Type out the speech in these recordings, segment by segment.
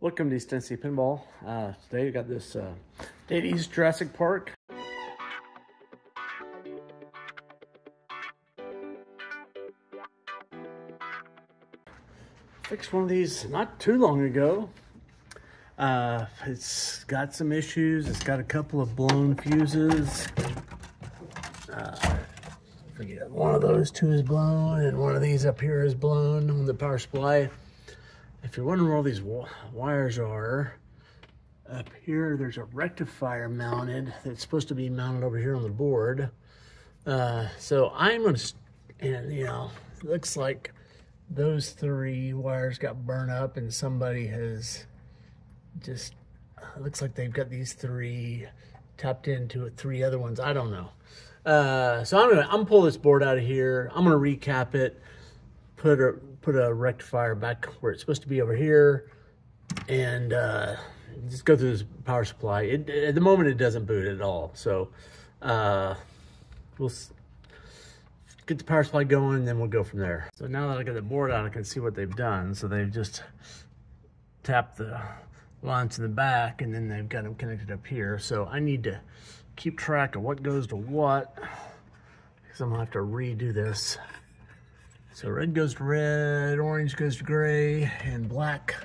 Welcome to East Tennessee Pinball. Uh, today we got this uh, Day's Jurassic Park. Fixed one of these not too long ago. Uh, it's got some issues. It's got a couple of blown fuses. Uh, forget one of those two is blown and one of these up here is blown on the power supply if you're wondering where all these wires are, up here there's a rectifier mounted that's supposed to be mounted over here on the board. Uh, so I'm gonna, and you know, looks like those three wires got burned up and somebody has just, looks like they've got these three tapped into three other ones. I don't know. Uh, so I'm gonna, I'm gonna pull this board out of here. I'm gonna recap it, put a, put a rectifier back where it's supposed to be over here and uh, just go through this power supply. It, at the moment, it doesn't boot at all. So uh, we'll get the power supply going and then we'll go from there. So now that I got the board out, I can see what they've done. So they've just tapped the lines in the back and then they've got them connected up here. So I need to keep track of what goes to what because I'm gonna have to redo this. So red goes to red, orange goes to gray, and black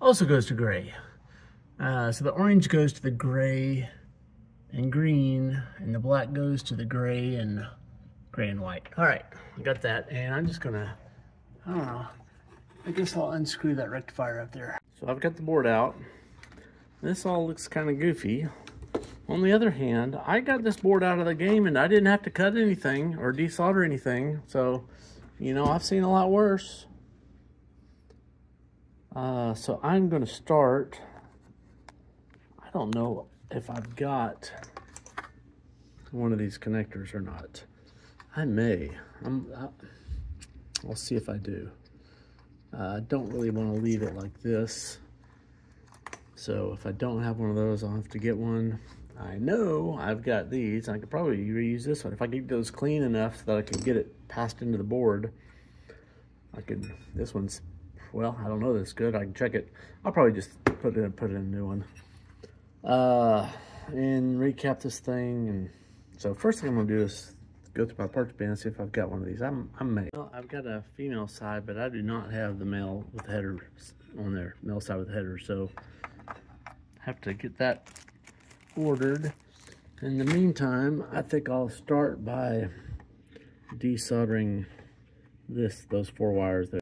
also goes to gray. Uh, so the orange goes to the gray and green, and the black goes to the gray and gray and white. All right, I got that, and I'm just gonna, I don't know, I guess I'll unscrew that rectifier up there. So I've got the board out. This all looks kind of goofy. On the other hand, I got this board out of the game and I didn't have to cut anything or desolder anything, so you know, I've seen a lot worse. Uh, so I'm going to start. I don't know if I've got one of these connectors or not. I may. I'm, I'll see if I do. Uh, I don't really want to leave it like this. So if I don't have one of those, I'll have to get one. I know I've got these. I could probably reuse this one. If I get those clean enough so that I can get it passed into the board, I could, this one's, well, I don't know this good. I can check it. I'll probably just put it in, put in a new one. Uh, and recap this thing. And so first thing I'm gonna do is go through my parts bin and see if I've got one of these. I'm, I'm male. Well, I've got a female side, but I do not have the male with the header on there, male side with the header. So I have to get that ordered. In the meantime, I think I'll start by desoldering this, those four wires there.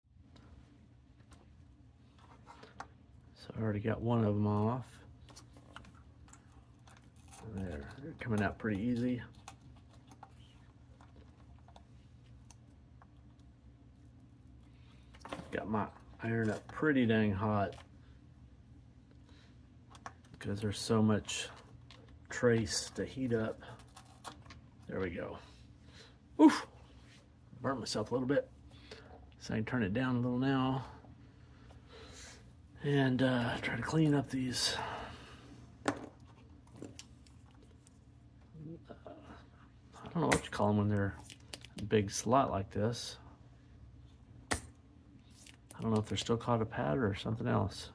So I already got one of them off. There, they're coming out pretty easy. Got my iron up pretty dang hot because there's so much trace to heat up. There we go. Oof! Burnt myself a little bit. So I can turn it down a little now. And uh, try to clean up these. I don't know what you call them when they're a big slot like this. I don't know if they're still called a pad or something else.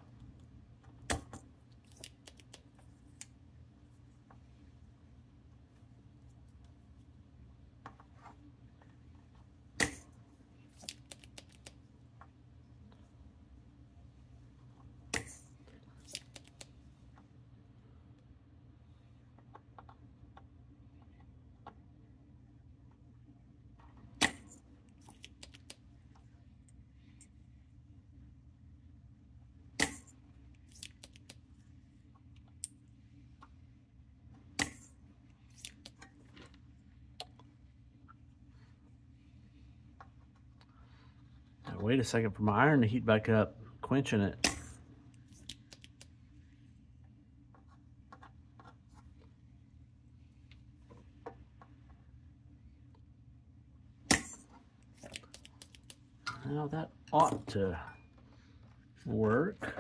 Wait a second for my iron to heat back up, quenching it. Now that ought to work.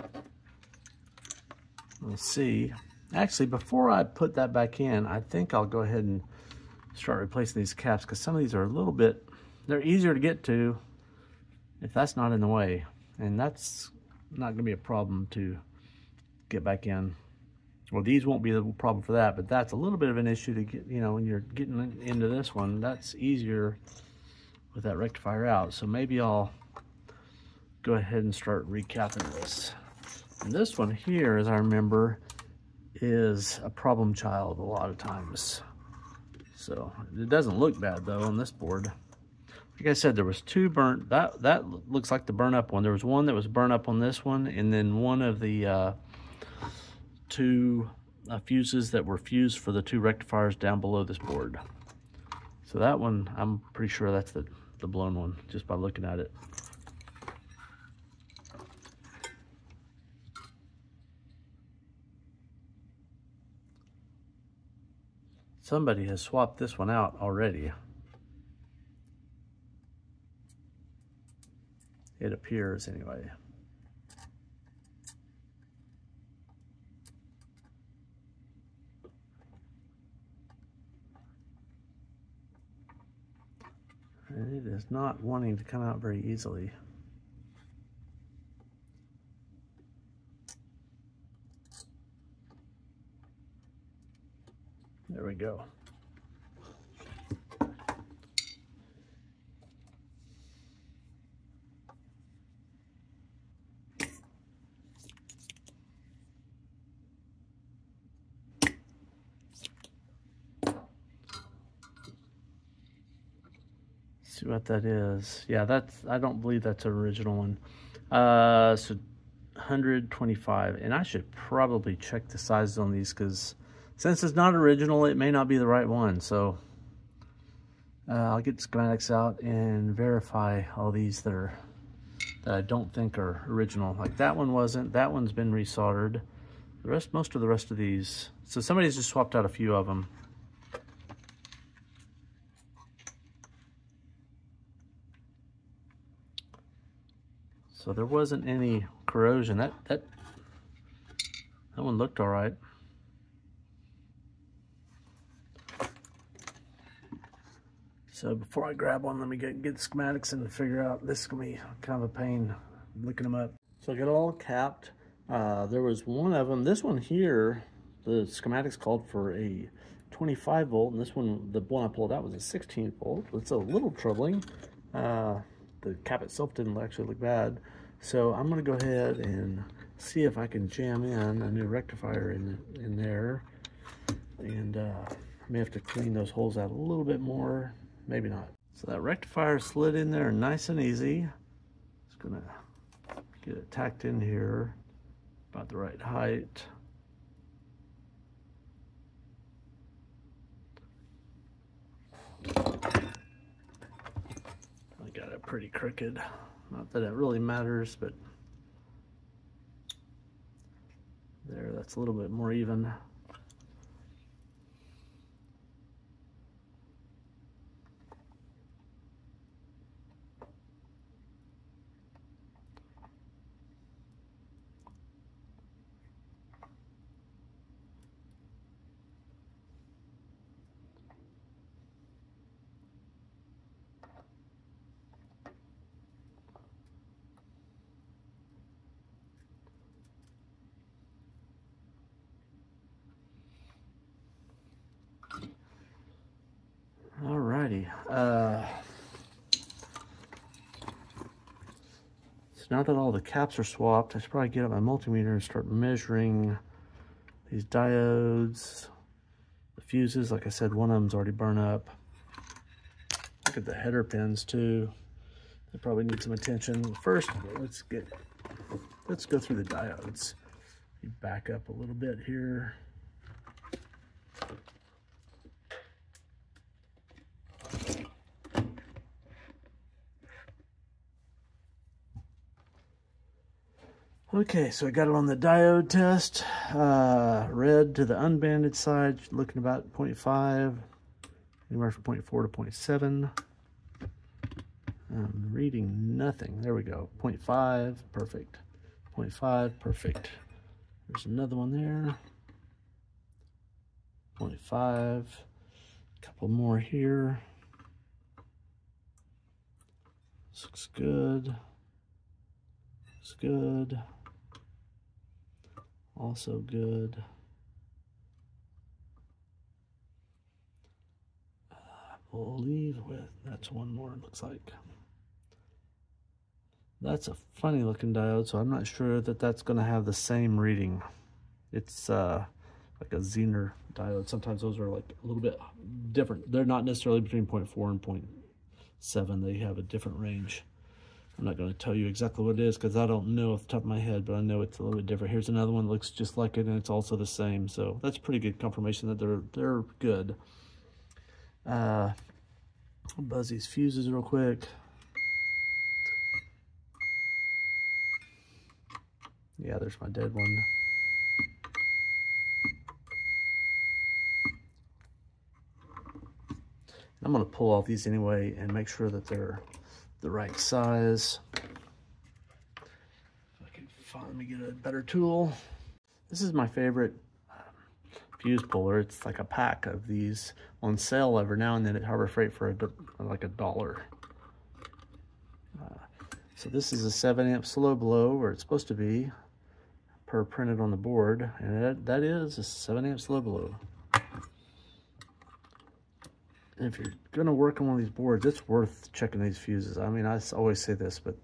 Let's see. Actually, before I put that back in, I think I'll go ahead and start replacing these caps because some of these are a little bit, they're easier to get to if that's not in the way. And that's not going to be a problem to get back in. Well, these won't be the problem for that, but that's a little bit of an issue to get, you know, when you're getting into this one, that's easier with that rectifier out. So maybe I'll go ahead and start recapping this. And this one here, as I remember, is a problem child a lot of times. So it doesn't look bad though on this board. Like I said, there was two burnt, that, that looks like the burn up one. There was one that was burnt up on this one and then one of the uh, two uh, fuses that were fused for the two rectifiers down below this board. So that one, I'm pretty sure that's the, the blown one just by looking at it. Somebody has swapped this one out already. It appears anyway. It is not wanting to come out very easily. There we go. See what that is. Yeah, that's, I don't believe that's an original one. Uh, so 125, and I should probably check the sizes on these because since it's not original, it may not be the right one. So uh, I'll get schematics out and verify all these that are that I don't think are original. Like that one wasn't. That one's been resoldered. The rest, most of the rest of these. So somebody's just swapped out a few of them. So there wasn't any corrosion. That that that one looked all right. So before I grab one, let me get, get schematics and figure out, this is gonna be kind of a pain looking them up. So I got all capped. Uh, there was one of them, this one here, the schematics called for a 25 volt, and this one, the one I pulled out was a 16 volt. It's a little troubling. Uh, the cap itself didn't actually look bad. So I'm gonna go ahead and see if I can jam in a new rectifier in, in there. And uh, I may have to clean those holes out a little bit more maybe not. So that rectifier slid in there nice and easy. Just gonna get it tacked in here, about the right height. I got it pretty crooked. Not that it really matters, but there, that's a little bit more even. Alrighty. Uh, so now that all the caps are swapped, I should probably get out my multimeter and start measuring these diodes, the fuses. Like I said, one of them's already burned up. Look at the header pins too. They probably need some attention. First, let's get, let's go through the diodes. Back up a little bit here. Okay, so I got it on the diode test. Uh, red to the unbanded side, looking about 0.5, anywhere from 0.4 to 0.7. I'm reading nothing. There we go. 0.5, perfect. 0.5, perfect. There's another one there. 0.5. A couple more here. This looks good. Looks good. Also good. I believe with, that's one more it looks like. That's a funny looking diode, so I'm not sure that that's going to have the same reading. It's uh, like a Zener diode. Sometimes those are like a little bit different. They're not necessarily between 0.4 and 0.7. They have a different range. I'm not going to tell you exactly what it is because I don't know off the top of my head, but I know it's a little bit different. Here's another one that looks just like it, and it's also the same. So that's pretty good confirmation that they're they're good. Uh, buzz these fuses real quick. Yeah, there's my dead one. I'm going to pull off these anyway and make sure that they're the right size. If I can finally get a better tool. This is my favorite um, fuse puller. It's like a pack of these on sale every now and then at Harbor Freight for a, like a dollar. Uh, so this is a 7 amp slow blow, or it's supposed to be, per printed on the board. And that, that is a 7 amp slow blow if you're going to work on one of these boards, it's worth checking these fuses. I mean, I always say this, but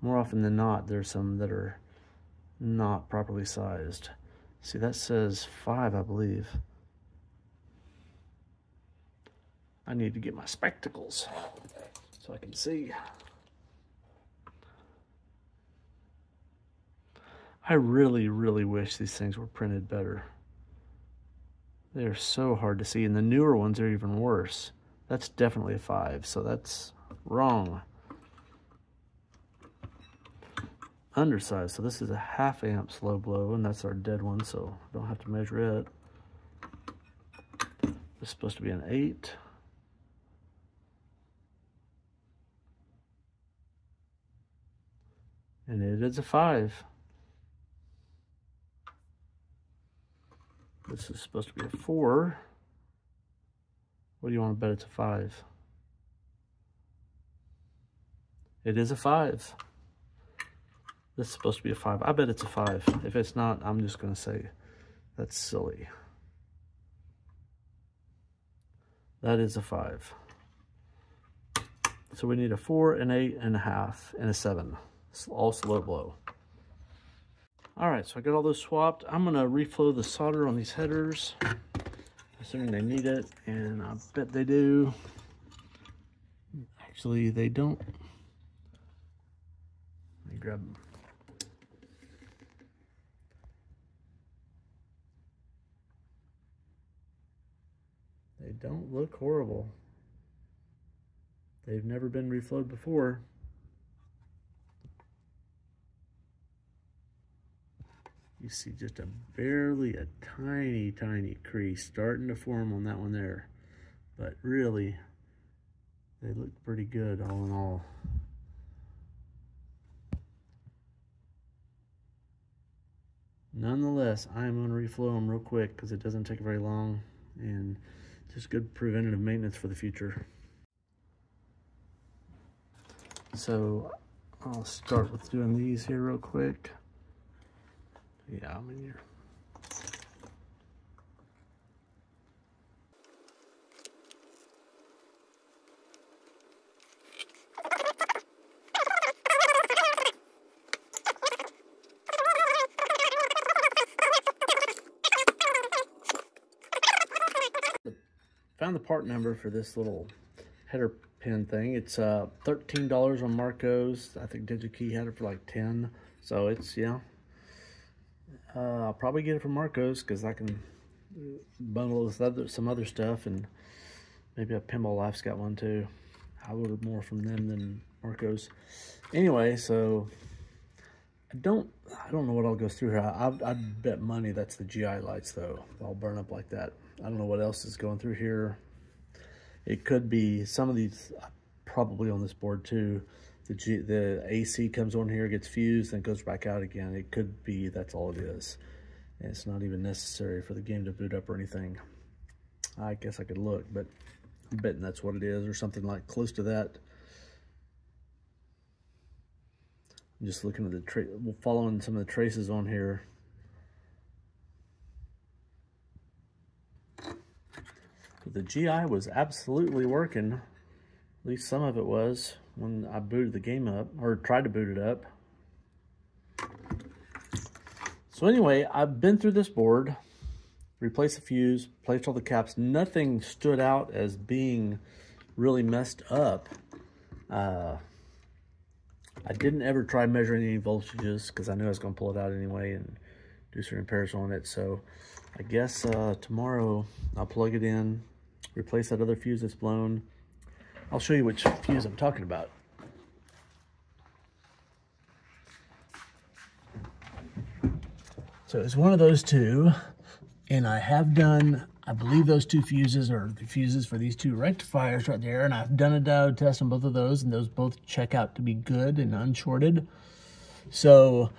more often than not, there's some that are not properly sized. See, that says five, I believe. I need to get my spectacles so I can see. I really, really wish these things were printed better. They're so hard to see, and the newer ones are even worse. That's definitely a 5, so that's wrong. Undersized, so this is a half amp slow blow, and that's our dead one, so don't have to measure it. This is supposed to be an 8. And it is a 5. This is supposed to be a four. What do you want to bet it's a five? It is a five. This is supposed to be a five. I bet it's a five. If it's not, I'm just going to say that's silly. That is a five. So we need a four, an eight, and a half, and a seven. All slow blow. All right, so I got all those swapped. I'm gonna reflow the solder on these headers, assuming they need it, and I bet they do. Actually, they don't. Let me grab them. They don't look horrible. They've never been reflowed before. You see just a barely a tiny, tiny crease starting to form on that one there. But really, they look pretty good all in all. Nonetheless, I'm going to reflow them real quick because it doesn't take very long and just good preventative maintenance for the future. So I'll start with doing these here real quick. Yeah, I'm in here. Found the part number for this little header pin thing. It's uh, $13 on Marco's. I think DigiKey had it for like 10 So it's, yeah, uh, I'll probably get it from Marco's because I can bundle with other, some other stuff and maybe a Pinball Life's got one too. I ordered more from them than Marco's. Anyway, so I don't I don't know what all goes through here. I, I, I bet money that's the GI lights though. I'll burn up like that. I don't know what else is going through here. It could be some of these probably on this board too the, G, the AC comes on here, gets fused, and goes back out again. It could be that's all it is. And it's not even necessary for the game to boot up or anything. I guess I could look, but I'm betting that's what it is or something like close to that. I'm just looking at the, tra following some of the traces on here. The GI was absolutely working. At least some of it was when I booted the game up, or tried to boot it up. So anyway, I've been through this board, replaced the fuse, placed all the caps. Nothing stood out as being really messed up. Uh, I didn't ever try measuring any voltages because I knew I was going to pull it out anyway and do some repairs on it. So I guess uh, tomorrow I'll plug it in, replace that other fuse that's blown. I'll show you which fuse I'm talking about. So it's one of those two, and I have done, I believe those two fuses are the fuses for these two rectifiers right there, and I've done a diode test on both of those, and those both check out to be good and unshorted. So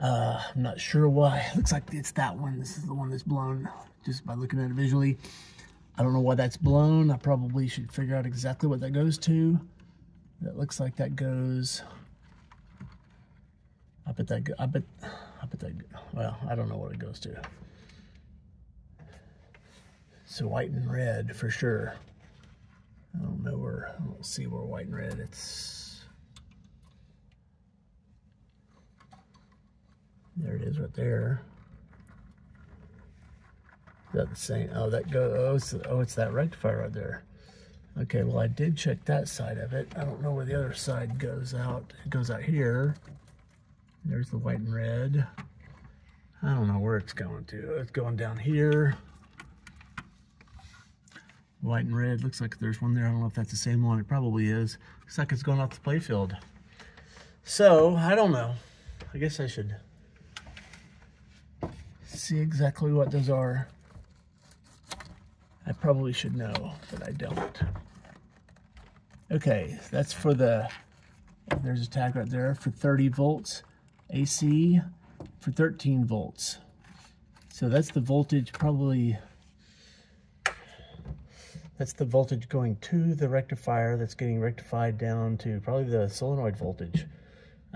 uh, I'm not sure why. It looks like it's that one. This is the one that's blown just by looking at it visually. I don't know why that's blown. I probably should figure out exactly what that goes to. That looks like that goes. I bet that. I bet. I bet that. Well, I don't know what it goes to. So white and red for sure. I don't know where. I don't see where white and red. It's. There it is, right there. Is that the same? Oh, that goes. Oh, it's, oh, it's that rectifier right there. Okay, well, I did check that side of it. I don't know where the other side goes out. It goes out here. There's the white and red. I don't know where it's going to. It's going down here. White and red. Looks like there's one there. I don't know if that's the same one. It probably is. Looks like it's going off the playfield. So, I don't know. I guess I should see exactly what those are. I probably should know, but I don't. Okay, that's for the, there's a tag right there for 30 volts. AC for 13 volts. So that's the voltage probably, that's the voltage going to the rectifier that's getting rectified down to probably the solenoid voltage,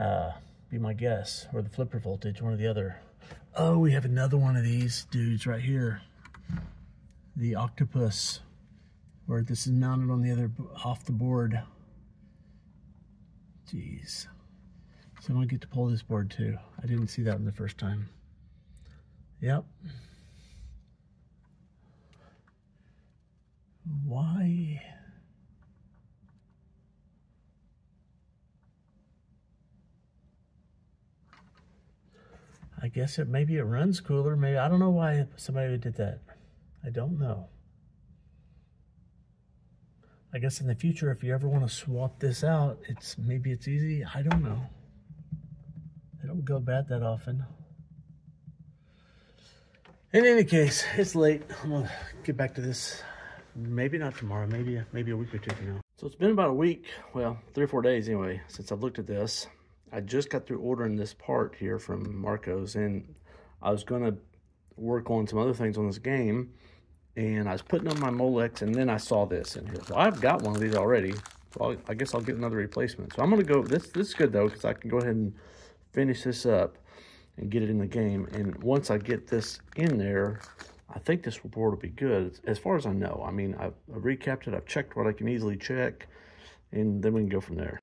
uh, be my guess, or the flipper voltage, one or the other. Oh, we have another one of these dudes right here. The octopus, where this is mounted on the other, off the board. Jeez. So I'm gonna get to pull this board too. I didn't see that in the first time. Yep. Why? I guess it maybe it runs cooler. Maybe I don't know why somebody did that. I don't know. I guess in the future, if you ever want to swap this out, it's maybe it's easy. I don't know. They don't go bad that often. In any case, it's late. I'm gonna get back to this. Maybe not tomorrow, maybe maybe a week or two from now. So it's been about a week, well, three or four days anyway, since I've looked at this. I just got through ordering this part here from Marco's, and I was gonna work on some other things on this game, and I was putting on my Molex, and then I saw this in here. So I've got one of these already. So I guess I'll get another replacement. So I'm gonna go. This this is good though, because I can go ahead and finish this up and get it in the game. And once I get this in there, I think this report will be good, as far as I know. I mean, I've, I've recapped it, I've checked what I can easily check, and then we can go from there.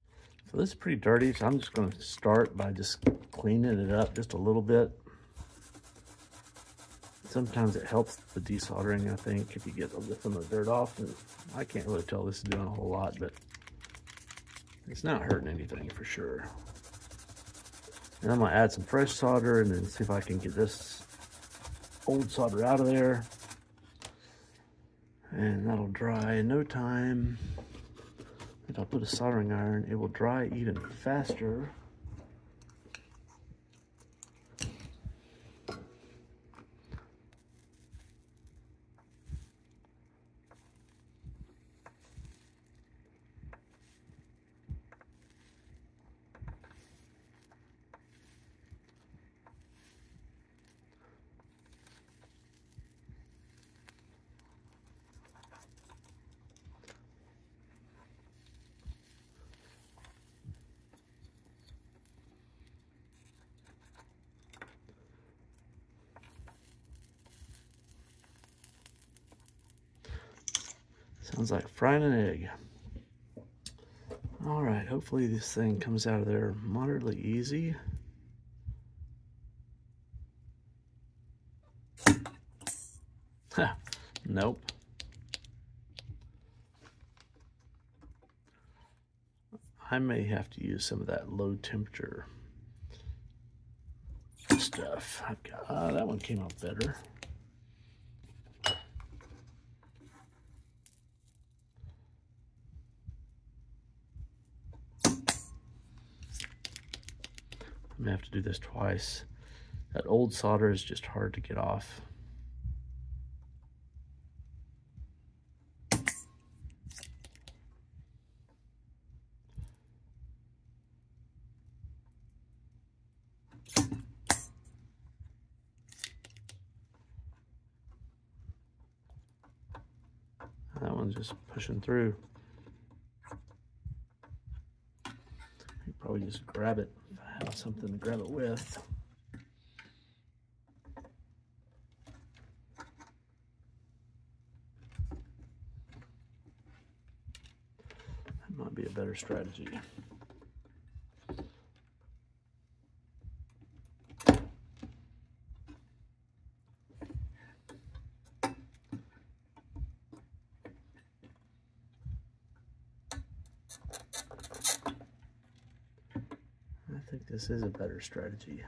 So this is pretty dirty, so I'm just going to start by just cleaning it up just a little bit. Sometimes it helps the desoldering, I think, if you get some of the dirt off. And I can't really tell this is doing a whole lot, but it's not hurting anything for sure. And I'm gonna add some fresh solder and then see if I can get this old solder out of there. And that'll dry in no time. If I put a soldering iron, it will dry even faster. Frying an egg. All right, hopefully this thing comes out of there moderately easy. nope. I may have to use some of that low temperature stuff. I've got, uh, that one came out better. I'm gonna have to do this twice. That old solder is just hard to get off. That one's just pushing through. probably just grab it have something to grab it with. That might be a better strategy. think this is a better strategy.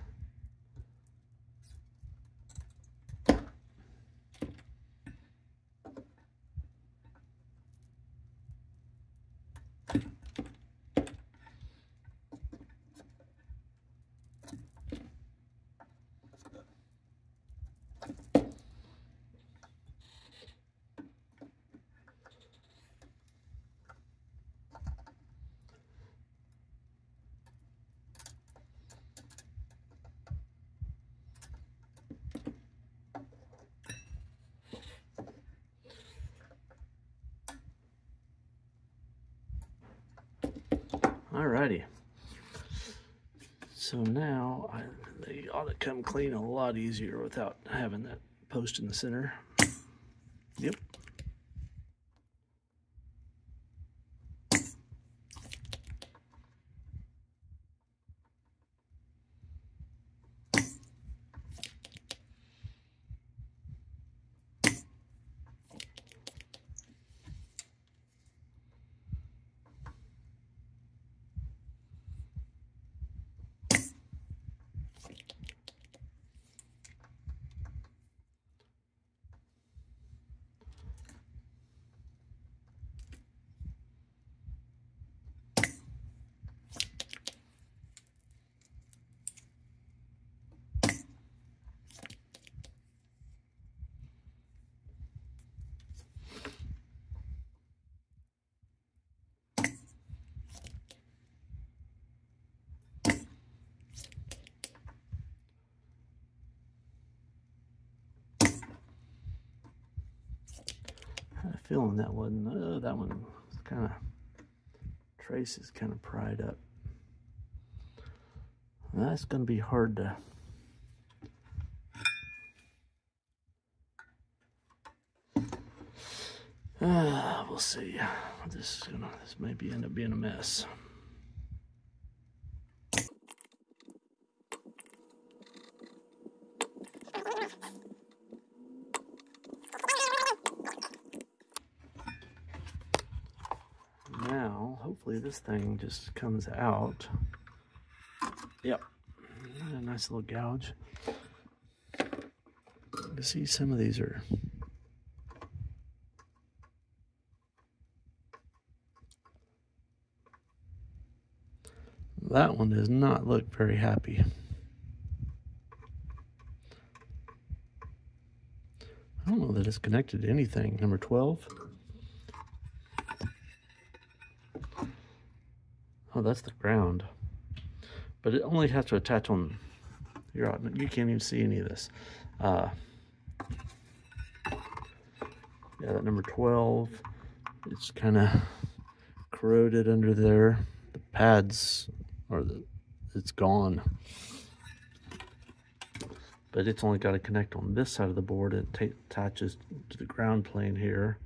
Alrighty. So now I, they ought to come clean a lot easier without having that post in the center. Yep. Feeling that one. Uh, that one kind of trace is kind of pried up. That's going to be hard to uh, we'll see. This is gonna this may be end up being a mess. hopefully this thing just comes out. Yep, a nice little gouge. You see some of these are That one does not look very happy. I don't know that it's connected to anything. Number 12. Oh, that's the ground. But it only has to attach on, you're out, you can't even see any of this. Uh, yeah, that number 12, it's kind of corroded under there. The pads, or the, it's gone. But it's only got to connect on this side of the board. It attaches to the ground plane here.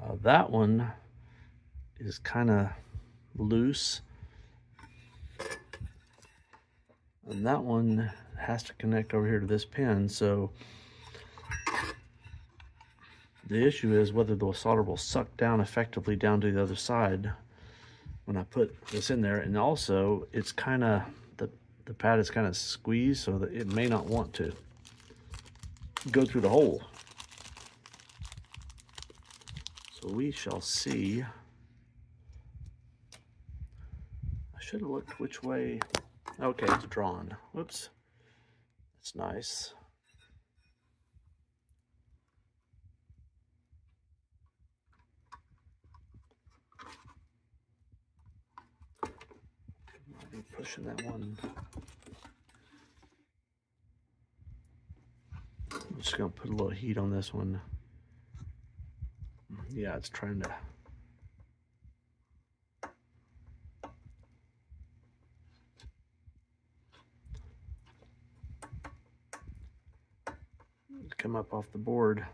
Uh, that one is kind of loose. And that one has to connect over here to this pin. So the issue is whether the solder will suck down effectively down to the other side when I put this in there. And also it's kind of, the, the pad is kind of squeezed so that it may not want to go through the hole. So we shall see. I should have looked which way. Okay, it's drawn. Whoops. That's nice. I'll be pushing that one. I'm just gonna put a little heat on this one. Yeah, it's trying to come up off the board.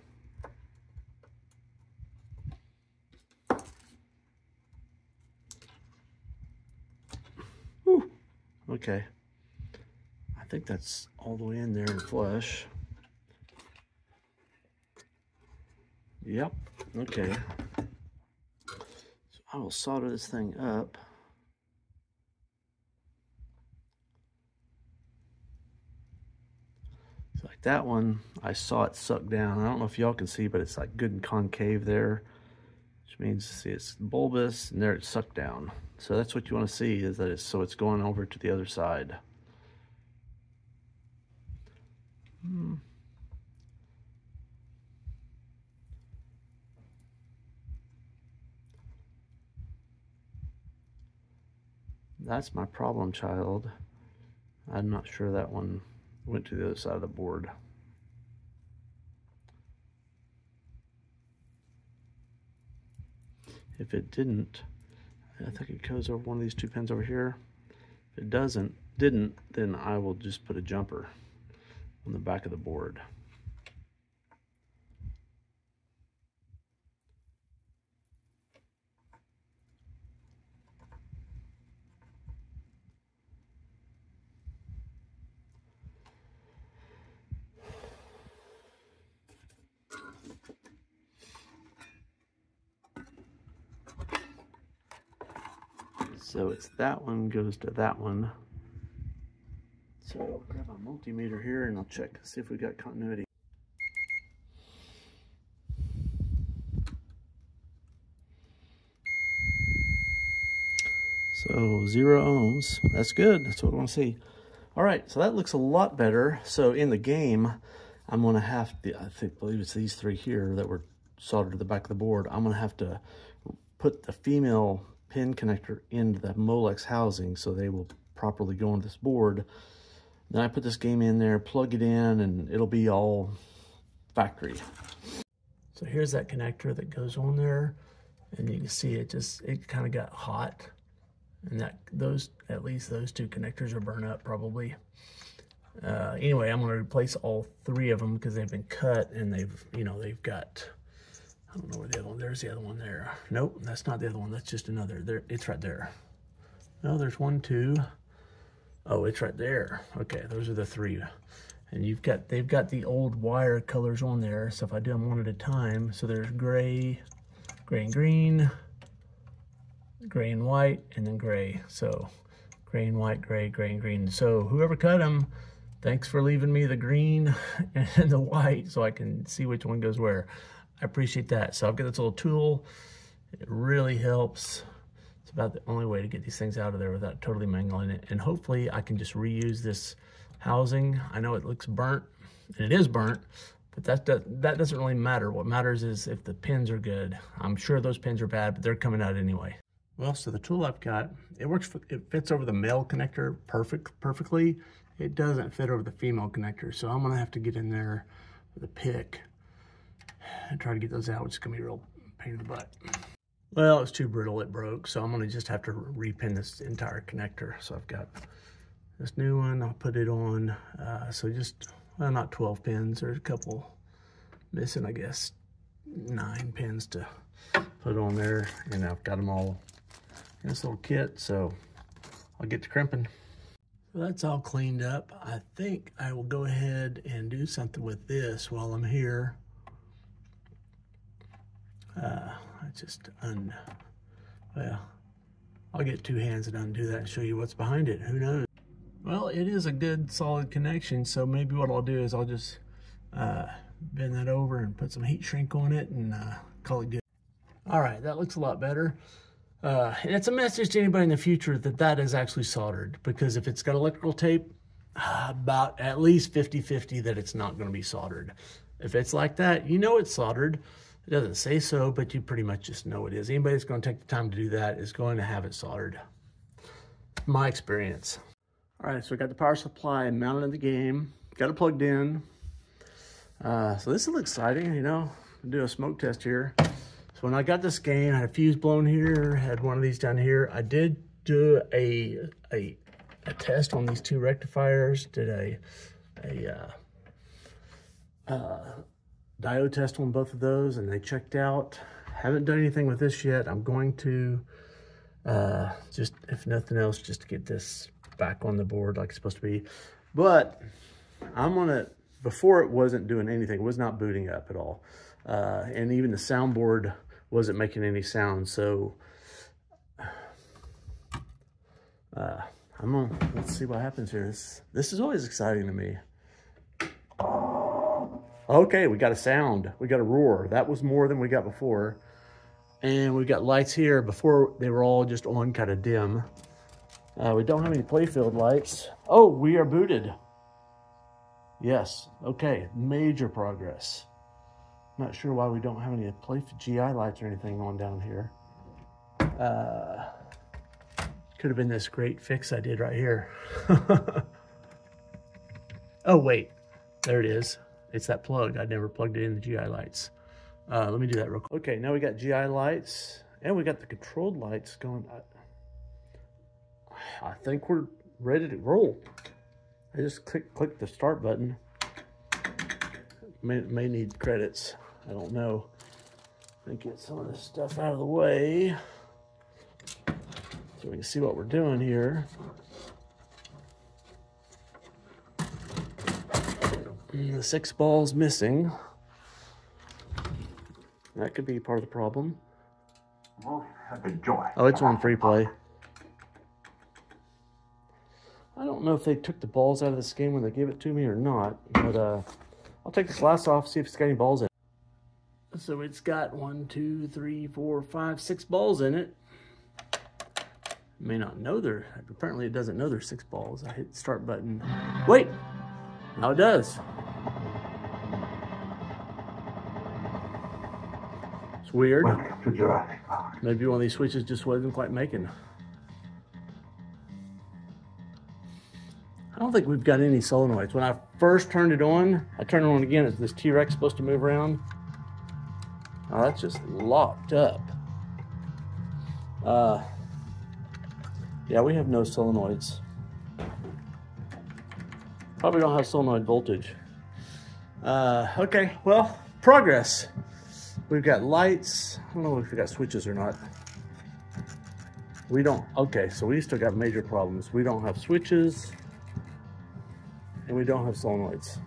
Whew. Okay. I think that's all the way in there and flush. Yep. Okay. So I will solder this thing up. like that one, I saw it suck down. I don't know if y'all can see, but it's like good and concave there, which means see it's bulbous and there it's sucked down. So that's what you want to see is that it's so it's going over to the other side. Hmm. That's my problem child. I'm not sure that one went to the other side of the board. If it didn't, I think it goes over one of these two pins over here. If it doesn't, didn't, then I will just put a jumper on the back of the board. So that one goes to that one. So I'll grab a multimeter here and I'll check, see if we got continuity. So zero ohms, that's good, that's what we want to see. All right, so that looks a lot better. So in the game, I'm gonna have to, I think, believe it's these three here that were soldered to the back of the board. I'm gonna have to put the female pin connector into the Molex housing so they will properly go on this board. Then I put this game in there, plug it in, and it'll be all factory. So here's that connector that goes on there. And you can see it just, it kind of got hot. And that those, at least those two connectors are burned up probably. Uh, anyway, I'm to replace all three of them because they've been cut and they've, you know, they've got I don't know where the other one, there's the other one there. Nope, that's not the other one, that's just another, there, it's right there. No, there's one, two. Oh, it's right there. Okay, those are the three. And you've got, they've got the old wire colors on there. So if I do them one at a time, so there's gray, gray and green, gray and white, and then gray. So gray and white, gray, gray and green. So whoever cut them, thanks for leaving me the green and the white so I can see which one goes where. I appreciate that. So I've got this little tool. It really helps. It's about the only way to get these things out of there without totally mangling it. And hopefully I can just reuse this housing. I know it looks burnt, and it is burnt, but that, that doesn't really matter. What matters is if the pins are good. I'm sure those pins are bad, but they're coming out anyway. Well, so the tool I've got, it works, for, it fits over the male connector perfect, perfectly. It doesn't fit over the female connector, so I'm gonna have to get in there with a pick try to get those out, which is gonna be a real pain in the butt. Well, it's too brittle, it broke, so I'm gonna just have to repin this entire connector. So I've got this new one, I'll put it on. Uh, so just, well, not 12 pins, there's a couple missing, I guess, nine pins to put on there, and I've got them all in this little kit, so I'll get to crimping. So that's all cleaned up. I think I will go ahead and do something with this while I'm here. Uh, just un, well, I'll get two hands and undo that and show you what's behind it. Who knows? Well, it is a good solid connection. So maybe what I'll do is I'll just uh, bend that over and put some heat shrink on it and uh, call it good. All right, that looks a lot better. Uh, and it's a message to anybody in the future that that is actually soldered because if it's got electrical tape, about at least 50-50 that it's not going to be soldered. If it's like that, you know it's soldered. It doesn't say so, but you pretty much just know it is. Anybody that's going to take the time to do that is going to have it soldered. My experience. All right, so I got the power supply mounted in the game. Got it plugged in. Uh, so this is exciting, you know. Do a smoke test here. So when I got this game, I had a fuse blown here, had one of these down here. I did do a a, a test on these two rectifiers. Did a a uh, uh, diode test on both of those and they checked out. Haven't done anything with this yet. I'm going to, uh, just if nothing else, just to get this back on the board like it's supposed to be. But I'm gonna, before it wasn't doing anything, it was not booting up at all. Uh, and even the soundboard wasn't making any sound. So uh, I'm gonna, let's see what happens here. This, this is always exciting to me. Okay, we got a sound. We got a roar. That was more than we got before. And we got lights here. Before, they were all just on kind of dim. Uh, we don't have any playfield lights. Oh, we are booted. Yes. Okay, major progress. Not sure why we don't have any play GI lights or anything on down here. Uh, could have been this great fix I did right here. oh, wait. There it is. It's that plug. I never plugged it in the GI lights. Uh, let me do that real quick. Okay, now we got GI lights and we got the controlled lights going. I, I think we're ready to roll. I just click click the start button. May, may need credits. I don't know. Let me get some of this stuff out of the way so we can see what we're doing here. The six balls missing. That could be part of the problem. Oh, it's on free play. I don't know if they took the balls out of this game when they gave it to me or not, but uh, I'll take the glass off, see if it's got any balls in it. So it's got one, two, three, four, five, six balls in it. May not know there, apparently it doesn't know there's six balls. I hit the start button. Wait, now it does. Weird. Welcome to Jurassic Park. Maybe one of these switches just wasn't quite making. I don't think we've got any solenoids. When I first turned it on, I turned it on again. Is this T-Rex supposed to move around? Oh, that's just locked up. Uh, yeah, we have no solenoids. Probably don't have solenoid voltage. Uh, okay, well, progress. We've got lights. I don't know if we got switches or not. We don't, okay, so we still got major problems. We don't have switches and we don't have solenoids.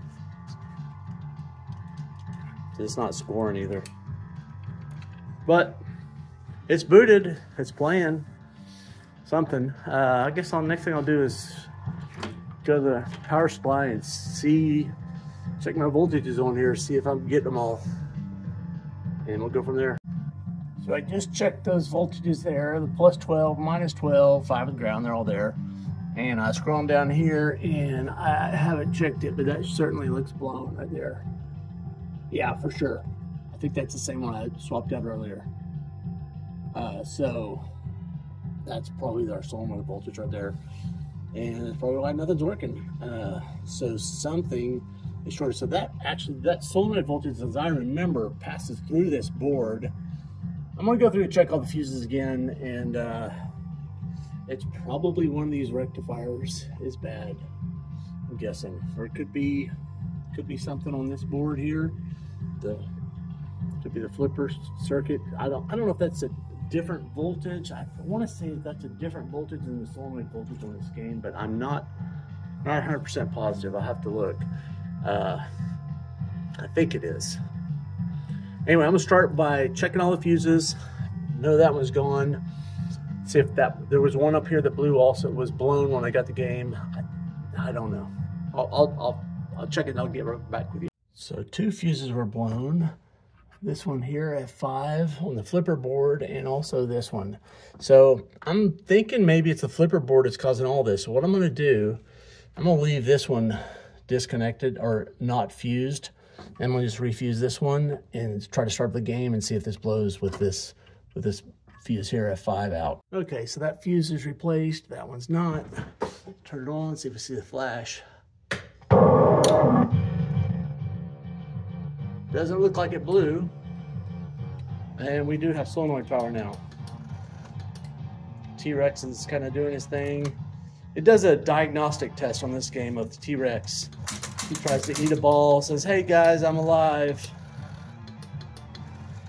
It's not scoring either. But it's booted, it's playing something. Uh, I guess the next thing I'll do is go to the power supply and see, check my voltages on here, see if I'm getting them all and we'll go from there. So I just checked those voltages there, the plus 12, minus 12, 5 of the ground, they're all there. And I scroll down here and I haven't checked it, but that certainly looks blown right there. Yeah, for sure. I think that's the same one I swapped out earlier. Uh, so that's probably our solenoid voltage right there. And it's probably why nothing's working. Uh, so something shorter. So that actually, that solenoid voltage, as I remember, passes through this board. I'm gonna go through and check all the fuses again, and uh, it's probably one of these rectifiers is bad. I'm guessing, or it could be, could be something on this board here. The Could be the flipper circuit. I don't I don't know if that's a different voltage. I want to say that's a different voltage than the solenoid voltage on this game, but I'm not not 100% positive. I'll have to look. Uh, I think it is. Anyway, I'm gonna start by checking all the fuses. Know that one's gone. See if that there was one up here that blew also was blown when I got the game. I, I don't know. I'll, I'll, I'll I'll check it and I'll get right back with you. So two fuses were blown. This one here at five on the flipper board and also this one. So I'm thinking maybe it's the flipper board that's causing all this. So what I'm gonna do, I'm gonna leave this one disconnected or not fused. And we'll just refuse this one and try to start the game and see if this blows with this with this fuse here F5 out. Okay, so that fuse is replaced. That one's not. Turn it on, see if we see the flash. Doesn't look like it blew. And we do have solenoid power now. T-Rex is kind of doing his thing. It does a diagnostic test on this game of the T-Rex. He tries to eat a ball, says, hey guys, I'm alive.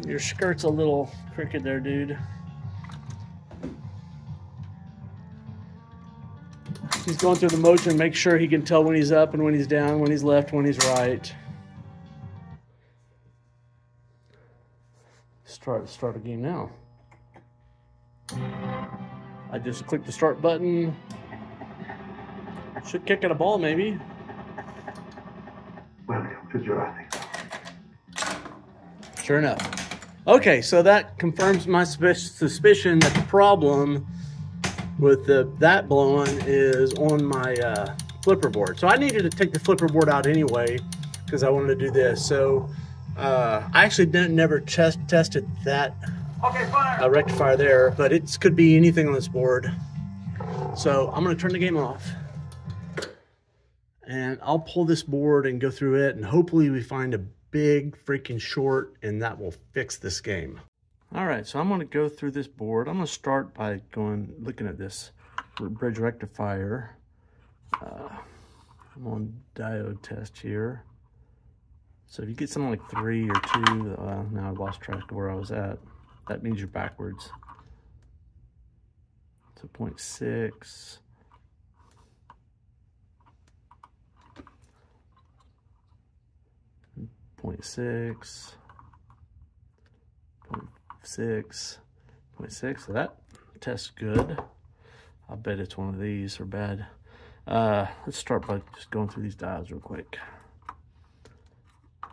Your skirt's a little crooked there, dude. He's going through the motion, make sure he can tell when he's up and when he's down, when he's left, when he's right. Start start a game now. I just click the start button. Should kick at a ball maybe. Welcome to Jurassic. Sure enough. Okay, so that confirms my suspicion that the problem with the that blowing is on my uh, flipper board. So I needed to take the flipper board out anyway because I wanted to do this. So uh, I actually didn't never test tested that Okay, fire. uh, rectifier there, but it could be anything on this board. So I'm gonna turn the game off and I'll pull this board and go through it and hopefully we find a big freaking short and that will fix this game. All right, so I'm gonna go through this board. I'm gonna start by going, looking at this bridge rectifier. Uh, I'm on diode test here. So if you get something like three or two, uh, now I lost track of where I was at. That means you're backwards. So 0.6. Point six, point six, point six. So that tests good. I bet it's one of these or bad. Uh, let's start by just going through these dials real quick.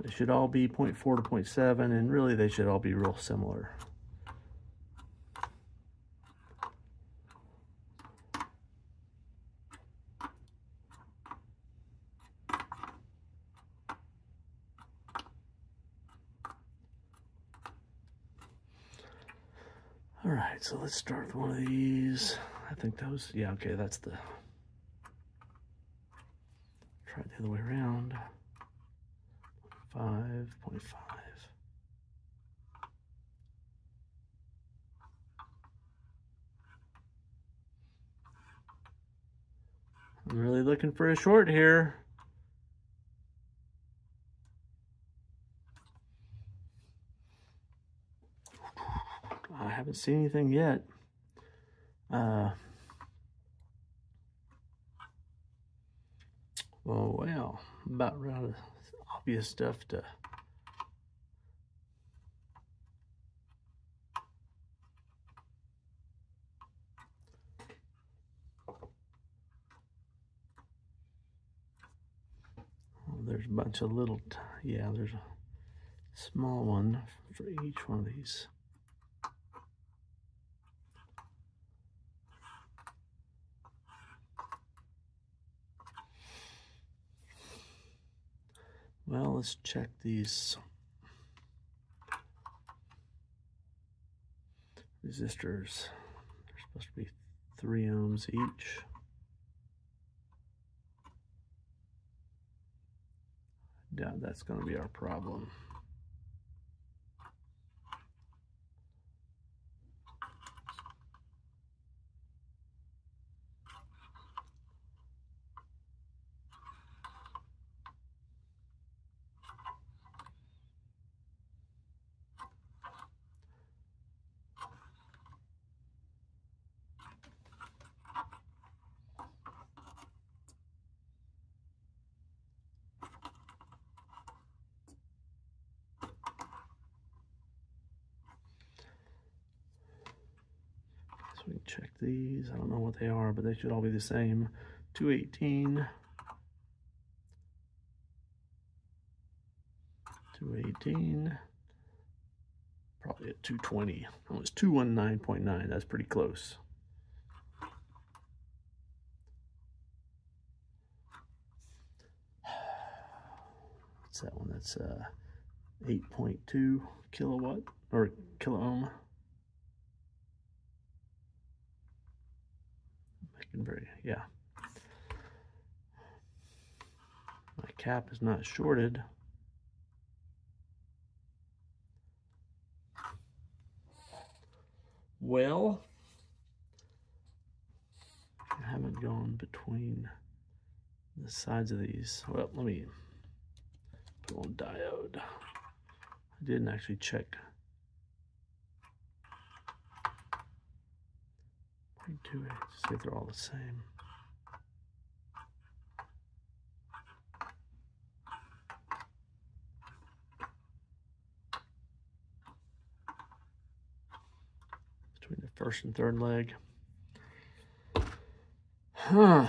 They should all be 0.4 to 0.7, and really they should all be real similar. All right, so let's start with one of these. I think those, yeah, okay, that's the, try it the other way around. Five point five. I'm really looking for a short here. I haven't seen anything yet. Uh, oh, well, about out of obvious stuff to there's a bunch of little, yeah, there's a small one for each one of these. Well, let's check these resistors. They're supposed to be three ohms each. Doubt that's going to be our problem. check these. I don't know what they are, but they should all be the same. 218. 218. Probably at 220. Oh, it's 219.9. That's pretty close. What's that one? That's uh, 8.2 kilowatt or kilo ohm. Yeah. My cap is not shorted. Well, I haven't gone between the sides of these. Well, let me put on diode. I didn't actually check. Point eight. See if they're all the same. Between the first and third leg. Huh.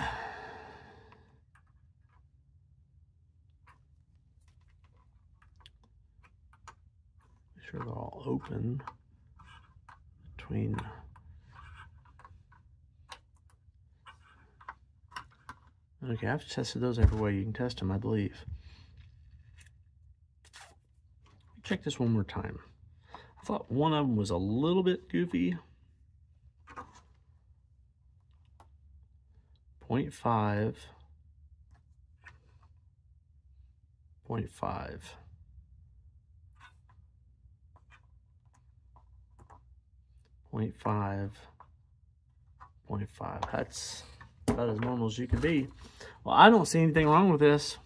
sure they're all open between okay I've tested those every way you can test them I believe. Check this one more time. I thought one of them was a little bit goofy. 0.5 0.5 0.5, 0.5. That's about as normal as you can be. Well, I don't see anything wrong with this.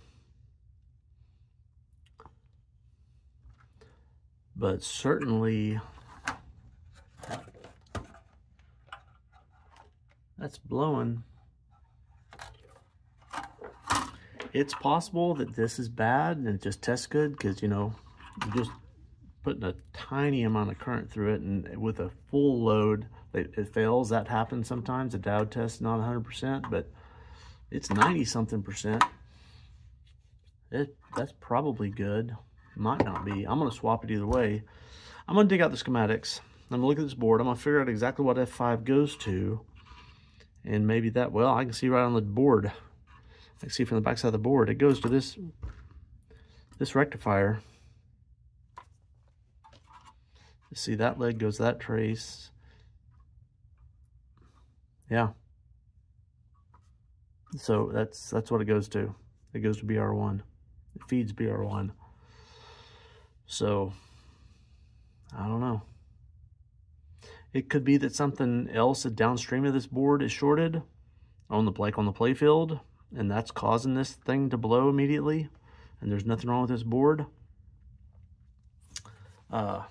But certainly, that's blowing. It's possible that this is bad and it just tests good because, you know, you just putting a tiny amount of current through it and with a full load it, it fails. That happens sometimes. The diode test not 100% but it's 90 something percent. It that's probably good. Might not be. I'm going to swap it either way. I'm going to dig out the schematics. I'm going to look at this board. I'm going to figure out exactly what f5 goes to. And maybe that well i can see right on the board. I can see from the backside of the board. It goes to this this rectifier. See, that leg goes that trace. Yeah. So that's that's what it goes to. It goes to BR1. It feeds BR1. So, I don't know. It could be that something else downstream of this board is shorted on the like on the playfield, and that's causing this thing to blow immediately. And there's nothing wrong with this board. Uh,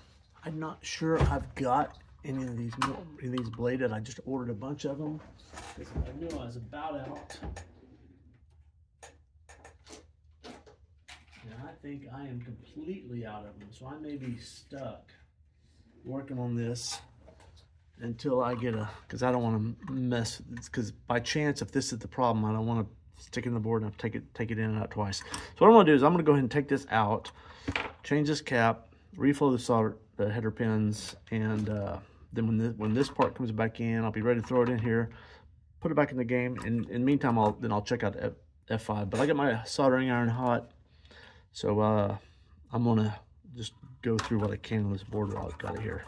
I'm not sure I've got any of these these bladed. I just ordered a bunch of them because I knew I was about out. And I think I am completely out of them. So I may be stuck working on this until I get a, because I don't want to mess, because by chance, if this is the problem, I don't want to stick in the board and take it, take it in and out twice. So what I'm going to do is I'm going to go ahead and take this out, change this cap, reflow the solder, the header pins, and uh, then when this, when this part comes back in, I'll be ready to throw it in here, put it back in the game, and in the meantime, I'll then I'll check out F, 5 But I got my soldering iron hot, so uh, I'm gonna just go through what I can on this board while I've got it here.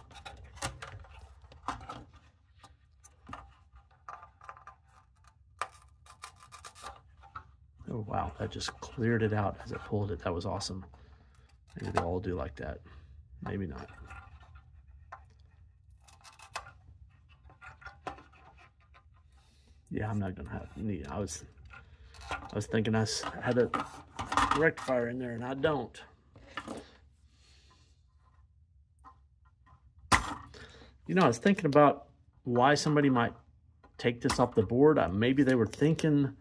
Oh wow, that just cleared it out as I pulled it. That was awesome. Maybe they'll all do like that. Maybe not. Yeah, I'm not gonna have need. I was, I was thinking I had a rectifier in there, and I don't. You know, I was thinking about why somebody might take this off the board. Uh, maybe they were thinking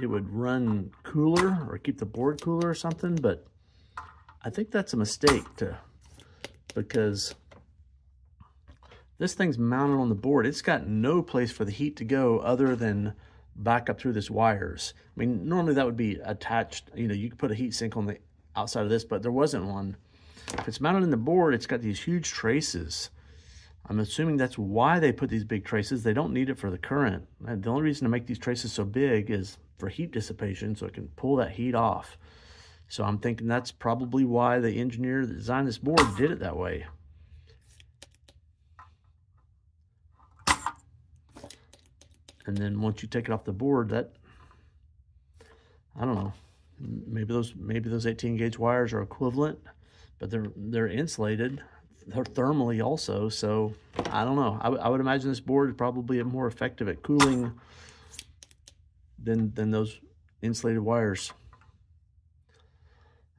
it would run cooler or keep the board cooler or something, but I think that's a mistake to because this thing's mounted on the board. It's got no place for the heat to go other than back up through this wires. I mean, normally that would be attached, you know, you could put a heat sink on the outside of this, but there wasn't one. If it's mounted in the board, it's got these huge traces. I'm assuming that's why they put these big traces. They don't need it for the current. And the only reason to make these traces so big is for heat dissipation, so it can pull that heat off. So I'm thinking that's probably why the engineer that designed this board did it that way. And then once you take it off the board, that, I don't know, maybe those maybe those 18 gauge wires are equivalent, but they're they're insulated. They're thermally also, so I don't know. I, I would imagine this board is probably more effective at cooling than than those insulated wires.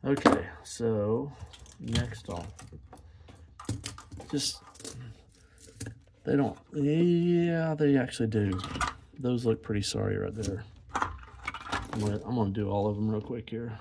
Okay, so next off, just they don't. Yeah, they actually do. Those look pretty sorry right there. I'm gonna, I'm gonna do all of them real quick here.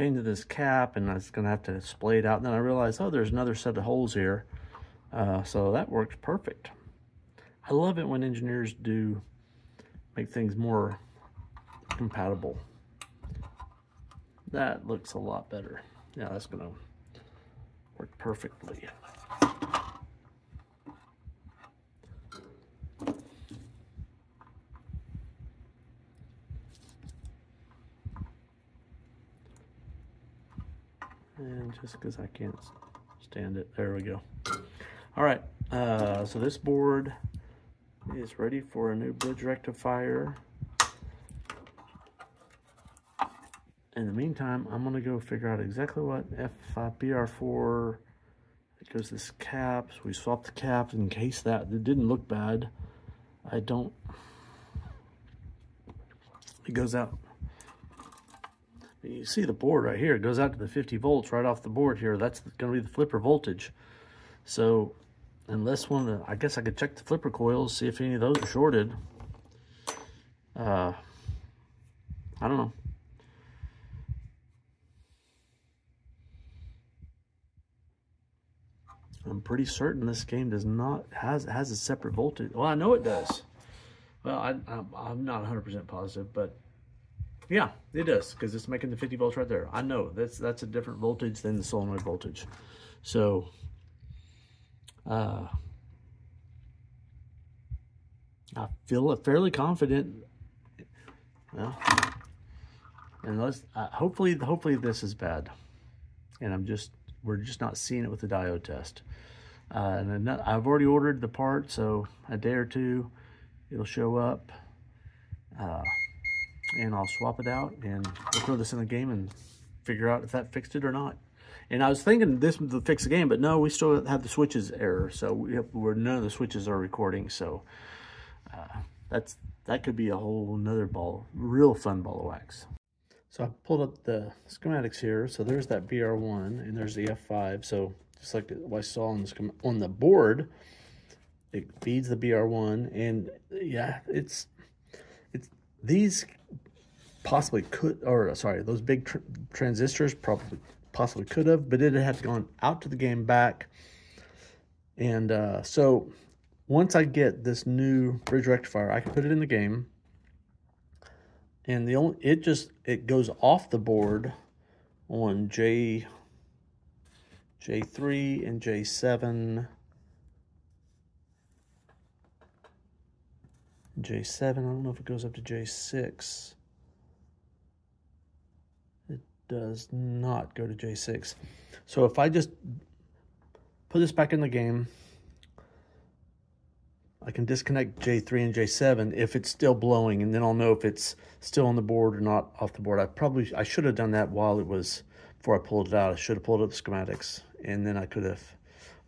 Changing this cap and I was gonna have to splay it out. And then I realized, oh, there's another set of holes here. Uh, so that works perfect. I love it when engineers do make things more compatible. That looks a lot better. Yeah, that's gonna work perfectly. And just because I can't stand it, there we go. All right, uh, so this board is ready for a new bridge rectifier. In the meantime, I'm gonna go figure out exactly what F5BR4, it goes this caps, we swapped the caps in case that, it didn't look bad. I don't, it goes out you see the board right here. It goes out to the 50 volts right off the board here. That's going to be the flipper voltage. So unless one, I guess I could check the flipper coils, see if any of those are shorted. Uh, I don't know. I'm pretty certain this game does not has has a separate voltage. Well, I know it does. Well, I, I'm, I'm not 100% positive, but yeah, it does because it's making the 50 volts right there. I know that's that's a different voltage than the solenoid voltage. So, uh, I feel fairly confident. Well, and let's uh, hopefully hopefully this is bad, and I'm just we're just not seeing it with the diode test. Uh, and I've already ordered the part, so a day or two it'll show up. Uh, and I'll swap it out and we'll throw this in the game and figure out if that fixed it or not. And I was thinking this would fix the game, but no, we still have the switches error. So we have, where none of the switches are recording. So uh, that's that could be a whole another ball, real fun ball of wax. So I pulled up the schematics here. So there's that BR1 and there's the F5. So just like what I saw on the, on the board, it feeds the BR1 and yeah, it's, these possibly could, or sorry, those big tr transistors probably possibly could have, but it had gone out to the game back. And uh, so once I get this new bridge rectifier, I can put it in the game. And the only it just it goes off the board on J J3 and J7 J7. I don't know if it goes up to J6. It does not go to J6. So if I just put this back in the game, I can disconnect J3 and J7 if it's still blowing, and then I'll know if it's still on the board or not off the board. I probably, I should have done that while it was, before I pulled it out. I should have pulled up the schematics, and then I could have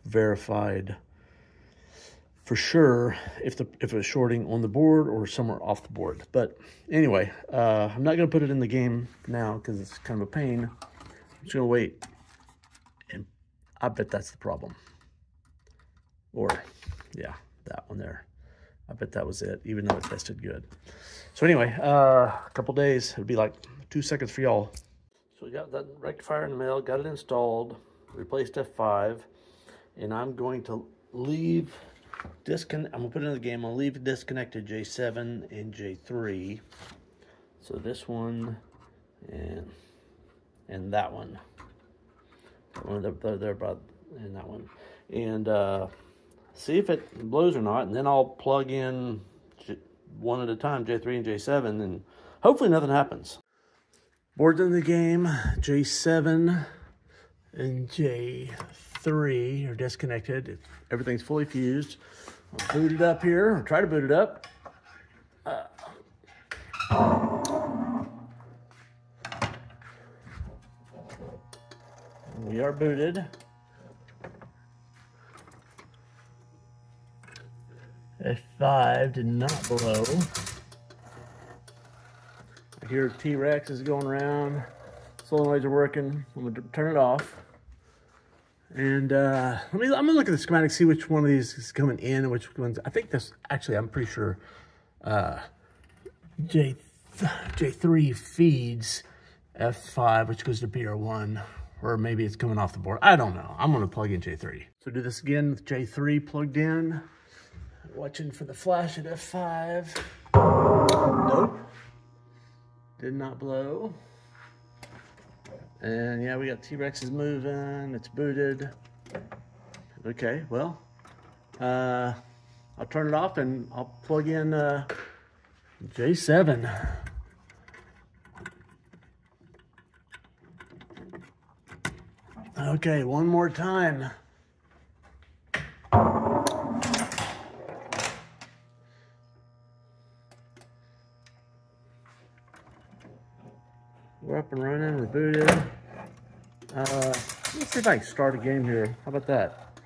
verified for sure if the if it was shorting on the board or somewhere off the board. But anyway, uh, I'm not going to put it in the game now because it's kind of a pain. I'm just going to wait, and I bet that's the problem. Or, yeah that one there. I bet that was it, even though it tested good. So anyway, uh, a couple days, it'll be like two seconds for y'all. So we got that rectifier in the mail, got it installed, replaced F5, and I'm going to leave disconnect. I'm gonna put it in the game. I'll leave disconnected J7 and J3. So this one and and that one. One they're, they're about and that one. And uh, see if it blows or not, and then I'll plug in one at a time, J3 and J7, and hopefully nothing happens. Boards in the game, J7 and J3 are disconnected. If everything's fully fused. I'll boot it up here, or try to boot it up. Uh, we are booted. F5 did not blow. I hear T-Rex is going around. Solenoids are working. I'm gonna turn it off. And uh, let me, I'm gonna look at the schematic, see which one of these is coming in and which ones. I think this, actually, I'm pretty sure uh, J, J3 feeds F5, which goes to BR1, or maybe it's coming off the board. I don't know. I'm gonna plug in J3. So do this again with J3 plugged in. Watching for the flash at F5. Nope. Did not blow. And yeah, we got T-Rexes moving. It's booted. Okay, well, uh, I'll turn it off and I'll plug in uh, J7. Okay, one more time. And running, we're booted. Uh, let's see if I can start a game here. How about that?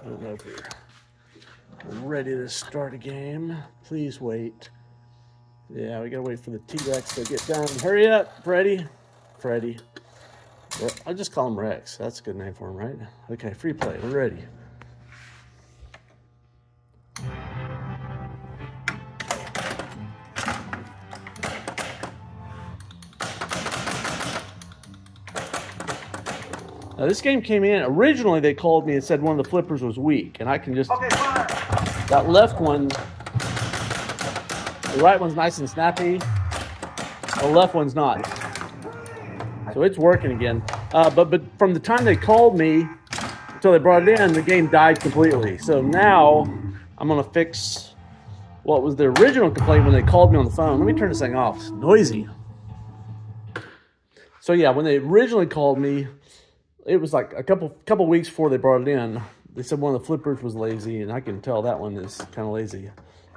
I don't know if we're ready to start a game. Please wait. Yeah, we gotta wait for the T-Rex to get done. Hurry up, Freddy. Freddy. I'll just call him Rex. That's a good name for him, right? Okay, free play. We're ready. Now this game came in, originally they called me and said one of the flippers was weak, and I can just, okay, that left one, the right one's nice and snappy, the left one's not. So it's working again. Uh, but, but from the time they called me until they brought it in, the game died completely. So now I'm gonna fix what was the original complaint when they called me on the phone. Let me turn this thing off, it's noisy. So yeah, when they originally called me, it was like a couple couple weeks before they brought it in. They said one of the flippers was lazy, and I can tell that one is kind of lazy.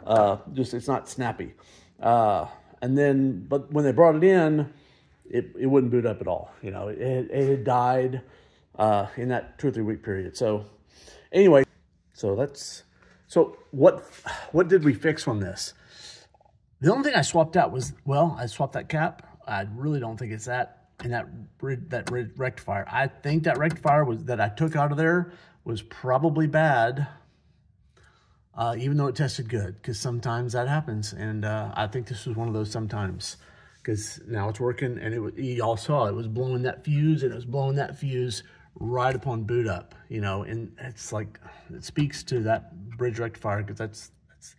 Uh, just it's not snappy. Uh, and then, but when they brought it in, it, it wouldn't boot up at all. You know, it, it had died uh, in that two or three week period. So anyway, so that's so what what did we fix from this? The only thing I swapped out was well, I swapped that cap. I really don't think it's that in that that rectifier. I think that rectifier was that I took out of there was probably bad, uh, even though it tested good, because sometimes that happens. And uh, I think this was one of those sometimes, because now it's working, and it was, you all saw it was blowing that fuse, and it was blowing that fuse right upon boot up, you know, and it's like, it speaks to that bridge rectifier, because that's, that's,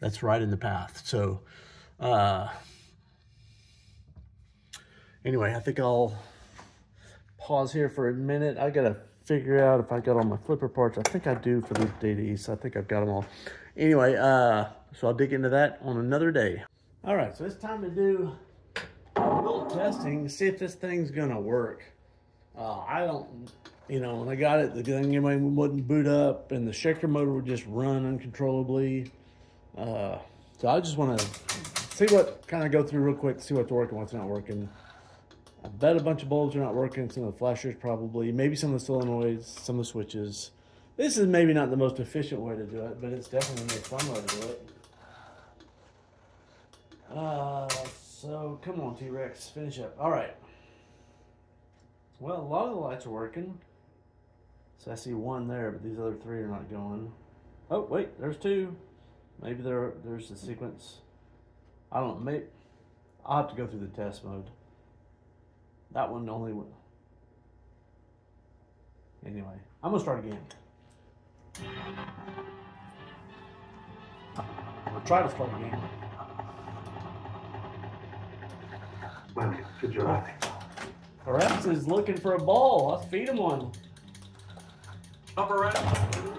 that's right in the path. So, uh, Anyway, I think I'll pause here for a minute. I gotta figure out if I got all my flipper parts. I think I do for these DEs. I think I've got them all. Anyway, uh, so I'll dig into that on another day. All right, so it's time to do a little testing to see if this thing's gonna work. Uh, I don't, you know, when I got it, the thing wouldn't boot up, and the shaker motor would just run uncontrollably. Uh, so I just want to see what kind of go through real quick, see what's working, what's not working. I bet a bunch of bulbs are not working. Some of the flashers probably, maybe some of the solenoids, some of the switches. This is maybe not the most efficient way to do it, but it's definitely the most fun way to do it. Uh, so come on, T-Rex, finish up. All right. Well, a lot of the lights are working. So I see one there, but these other three are not going. Oh, wait, there's two. Maybe there there's a sequence. I don't know. Maybe I'll have to go through the test mode. That one only. went. Anyway, I'm gonna start again. I'll try to start again. Welcome to Jurassic. Perhaps is looking for a ball. Let's feed him one. Upper right.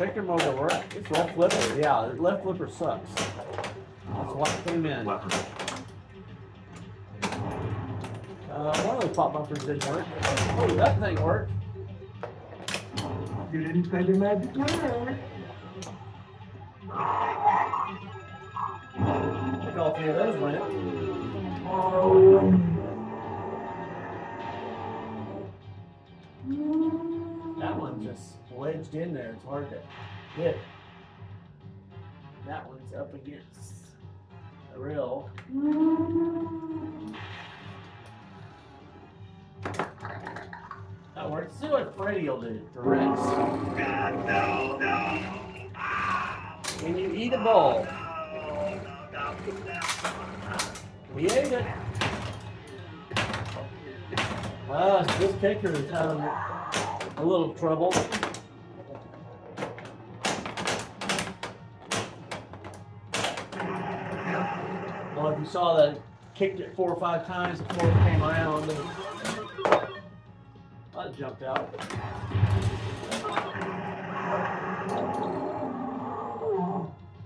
Shaker mode will work. It's left flipper. Yeah, left flipper sucks. That's why it came in. Uh, one of those pop bumpers didn't work. Oh, that thing worked. You didn't say the magic word. I think all three of those went. That one just wedged in there. It's hard to hit. That one's up against a rail. That works. See what Freddy will do to Rex. When you eat a ball, we ate it. Ah, this kicker is having a little trouble. Saw that, kicked it four or five times before it came around. I jumped out.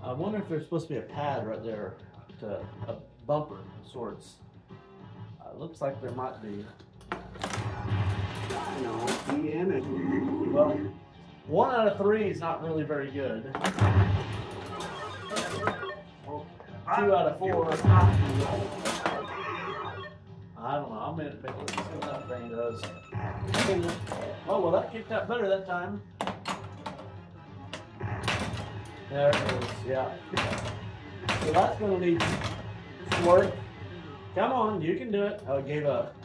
I wonder if there's supposed to be a pad right there, to a bumper of sorts. Uh, looks like there might be. It. Well, one out of three is not really very good. Two out of four. I don't know. I'm in it. Let's see what that thing does. Oh well, that kicked out better that time. There it is. Yeah. So that's gonna need some work. Come on, you can do it. Oh, it gave up.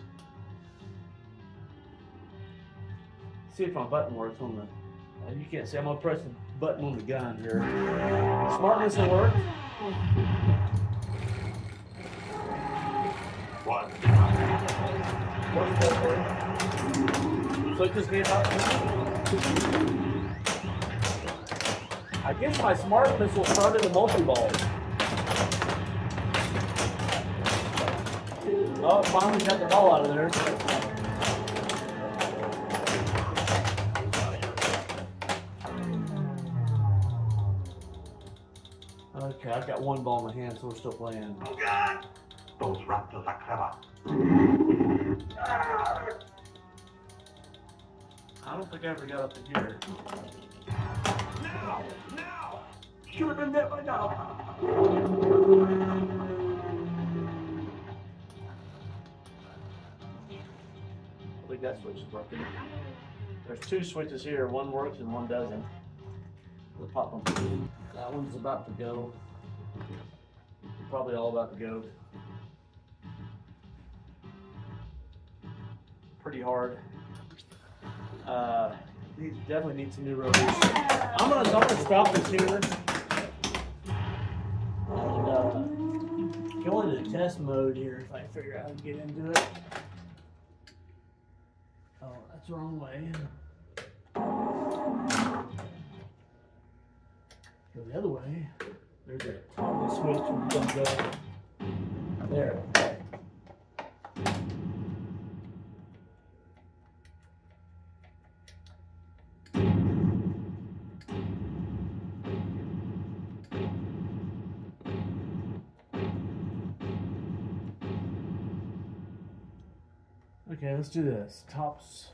See if my button works on the. You can't see. I'm gonna press the button on the gun here. Smartness will work. One. So it just gave up. I guess my smart missile started the multi ball. Oh, finally got the ball out of there. Okay, I've got one ball in my hand, so we're still playing. Oh, God. Those raptors are clever. I don't think I ever got up to here. Now! Now! Should have been there by now. I think that switch is broken. There's two switches here. One works and one doesn't. The pop bump. That one's about to go. Probably all about to go. Pretty hard. Uh, these definitely need some new rotors. I'm gonna, I'm gonna stop this here. And uh, go into test mode here if I figure out how to get into it. Oh, that's the wrong way. Go the other way. There's a toggle switch There. Okay, let's do this. Tops.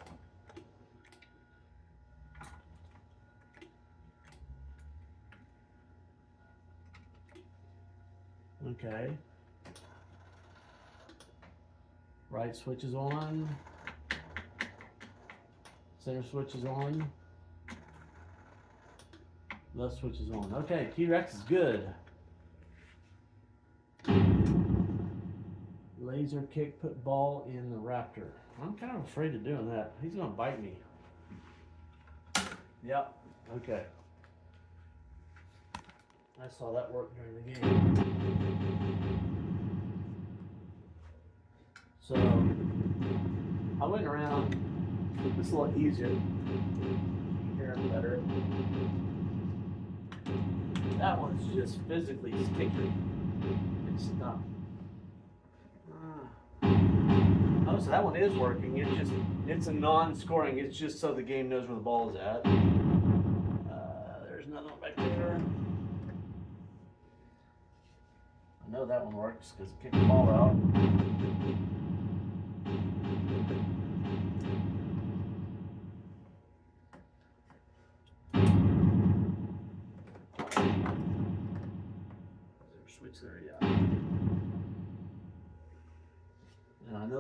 Okay. Right switch is on. Center switch is on. Left switch is on. Okay, T-Rex is good. Laser kick, put ball in the raptor. I'm kind of afraid of doing that. He's gonna bite me. Yep. Okay. I saw that work during the game. So I went around. This is a lot easier. Him better. That one's just physically sticky. It's not. So that one is working. It's just it's a non-scoring. It's just so the game knows where the ball is at. Uh, there's another one back there. I know that one works because it kicked the ball out.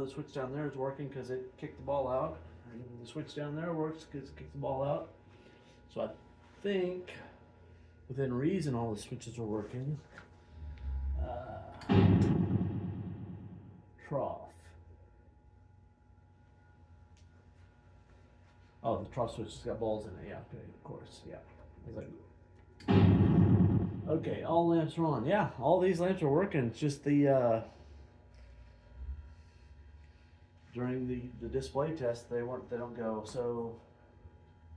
The switch down there is working because it kicked the ball out. And the switch down there works because it kicked the ball out. So I think within reason all the switches are working. Uh, trough. Oh, the trough switch has got balls in it. Yeah, okay, of course. Yeah. Like- Okay, all lamps are on. Yeah, all these lamps are working. It's just the uh, during the the display test they weren't they don't go. So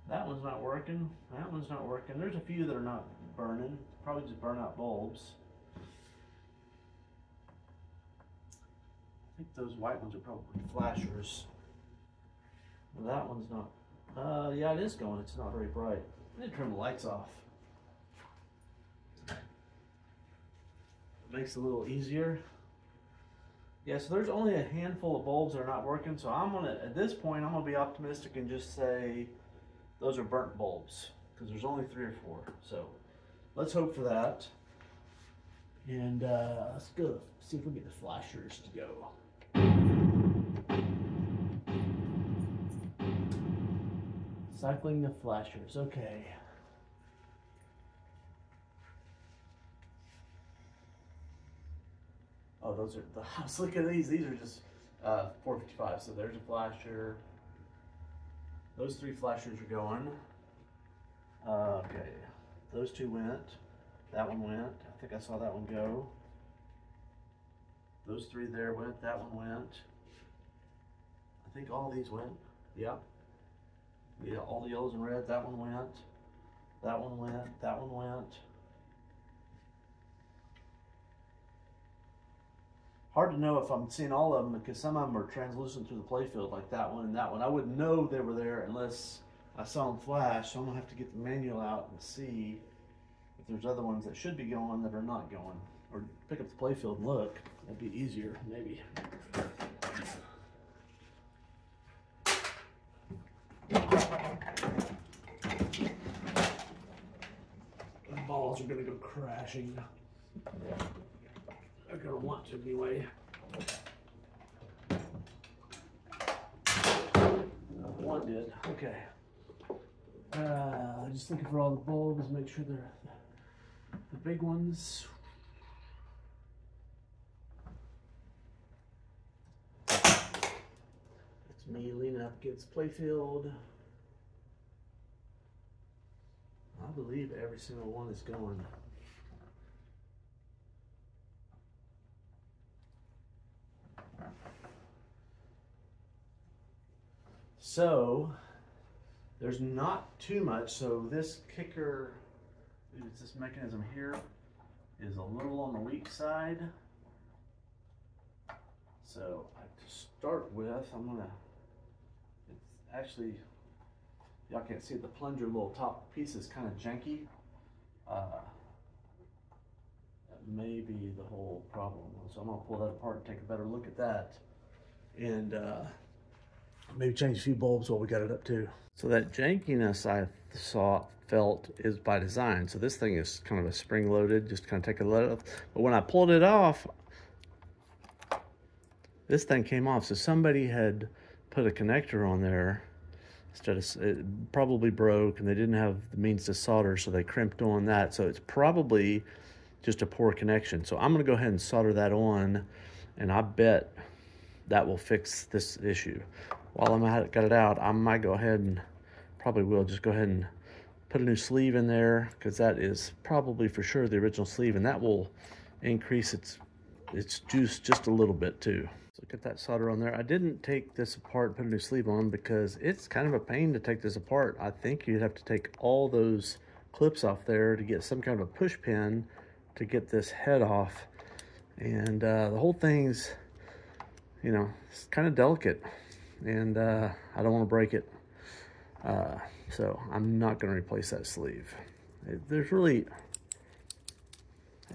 that one's not working. That one's not working. There's a few that are not burning. Probably just burn out bulbs. I think those white ones are probably flashers. Well, that one's not. Uh, yeah, it is going. It's not very bright. I need to turn the lights off. Makes it a little easier. Yeah, so there's only a handful of bulbs that are not working. So I'm gonna, at this point, I'm gonna be optimistic and just say those are burnt bulbs because there's only three or four. So let's hope for that. And uh, let's go see if we get the flashers to go. Cycling the flashers, okay. Oh, those are, the, I was looking at these, these are just uh, 455. So there's a flasher. Those three flashers are going. Uh, okay, those two went. That one went. I think I saw that one go. Those three there went. That one went. I think all these went. Yep. Yeah, all the yellows and red. That one went. That one went. That one went. Hard to know if I'm seeing all of them because some of them are translucent through the playfield, like that one and that one. I wouldn't know they were there unless I saw them flash. So I'm gonna have to get the manual out and see if there's other ones that should be going that are not going, or pick up the playfield and look. That'd be easier, maybe. The balls are gonna go crashing. They're gonna want to anyway. One did. Okay. Uh, just looking for all the bulbs. Make sure they're the big ones. It's me leaning up against playfield. I believe every single one is going. So there's not too much. So this kicker, is this mechanism here, is a little on the weak side. So to start with, I'm gonna, it's actually, y'all can't see it, the plunger little top piece is kind of janky. Uh, that may be the whole problem. So I'm gonna pull that apart and take a better look at that. And uh, maybe change a few bulbs while we got it up too. So that jankiness I saw, felt is by design. So this thing is kind of a spring loaded, just kind of take a off. But when I pulled it off, this thing came off. So somebody had put a connector on there instead of, it probably broke and they didn't have the means to solder. So they crimped on that. So it's probably just a poor connection. So I'm gonna go ahead and solder that on and I bet that will fix this issue. While I'm at it, got it out, I might go ahead and probably will just go ahead and put a new sleeve in there because that is probably for sure the original sleeve and that will increase its its juice just a little bit too. So get that solder on there. I didn't take this apart put a new sleeve on because it's kind of a pain to take this apart. I think you'd have to take all those clips off there to get some kind of a push pin to get this head off. And uh, the whole thing's, you know, it's kind of delicate and uh, I don't want to break it. Uh, so I'm not going to replace that sleeve. It, there's really,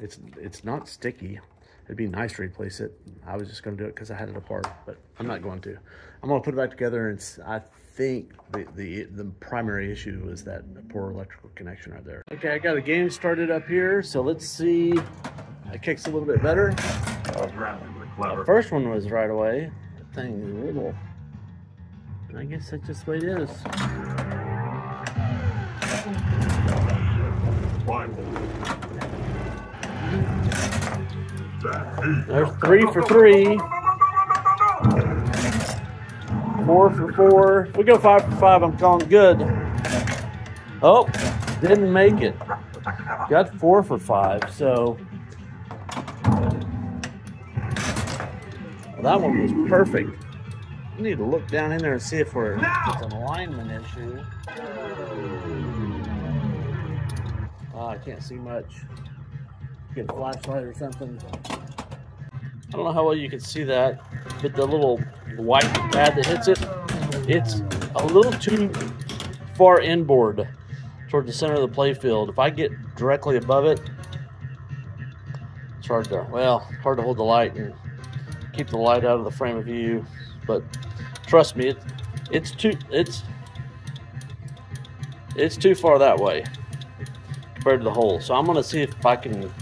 it's it's not sticky. It'd be nice to replace it. I was just going to do it because I had it apart, but I'm not going to. I'm going to put it back together, and I think the, the, the primary issue was that poor electrical connection right there. Okay, I got a game started up here, so let's see. It kicks a little bit better. The first one was right away. That thing is a little... I guess that's just way it is. There's three for three. Four for four. If we go five for five, I'm calling good. Oh, didn't make it. Got four for five, so. Well, that one was perfect. I need to look down in there and see if we're it's an alignment issue. Oh, I can't see much. Get a flashlight or something. I don't know how well you can see that, but the little white pad that hits it, it's a little too far inboard toward the center of the playfield. If I get directly above it, it's hard to, well, hard to hold the light and keep the light out of the frame of view. But trust me, it, it's too, it's, it's too far that way compared to the hole. So I'm gonna see if I can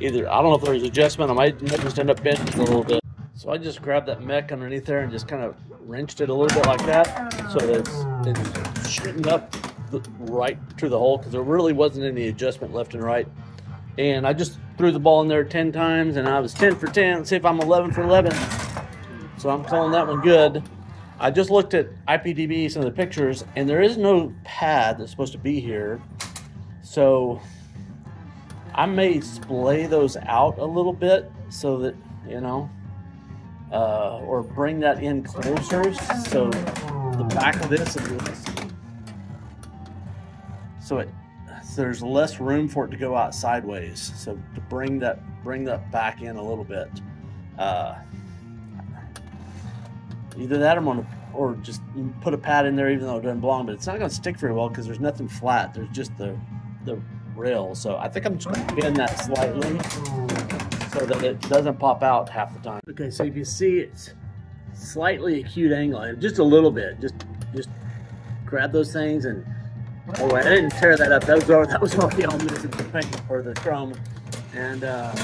either, I don't know if there's adjustment, I might just end up bending a little bit. So I just grabbed that mech underneath there and just kind of wrenched it a little bit like that so that it's, it's shooting up right through the hole because there really wasn't any adjustment left and right. And I just threw the ball in there 10 times and I was 10 for 10. Let's see if I'm 11 for 11. So I'm calling that one good. I just looked at IPDB, some of the pictures, and there is no pad that's supposed to be here. So I may splay those out a little bit so that, you know, uh, or bring that in closer so the back of this is so it there's less room for it to go out sideways. So to bring that bring that back in a little bit. Uh, either that or gonna or just put a pad in there even though it doesn't belong, but it's not gonna stick very well because there's nothing flat. There's just the the rail. So I think I'm just gonna bend that slightly so that it doesn't pop out half the time. Okay, so if you see it's slightly acute angle, just a little bit. Just just grab those things and oh, I didn't tear that up. That was already, that was already all missing the paint or the chrome, and uh,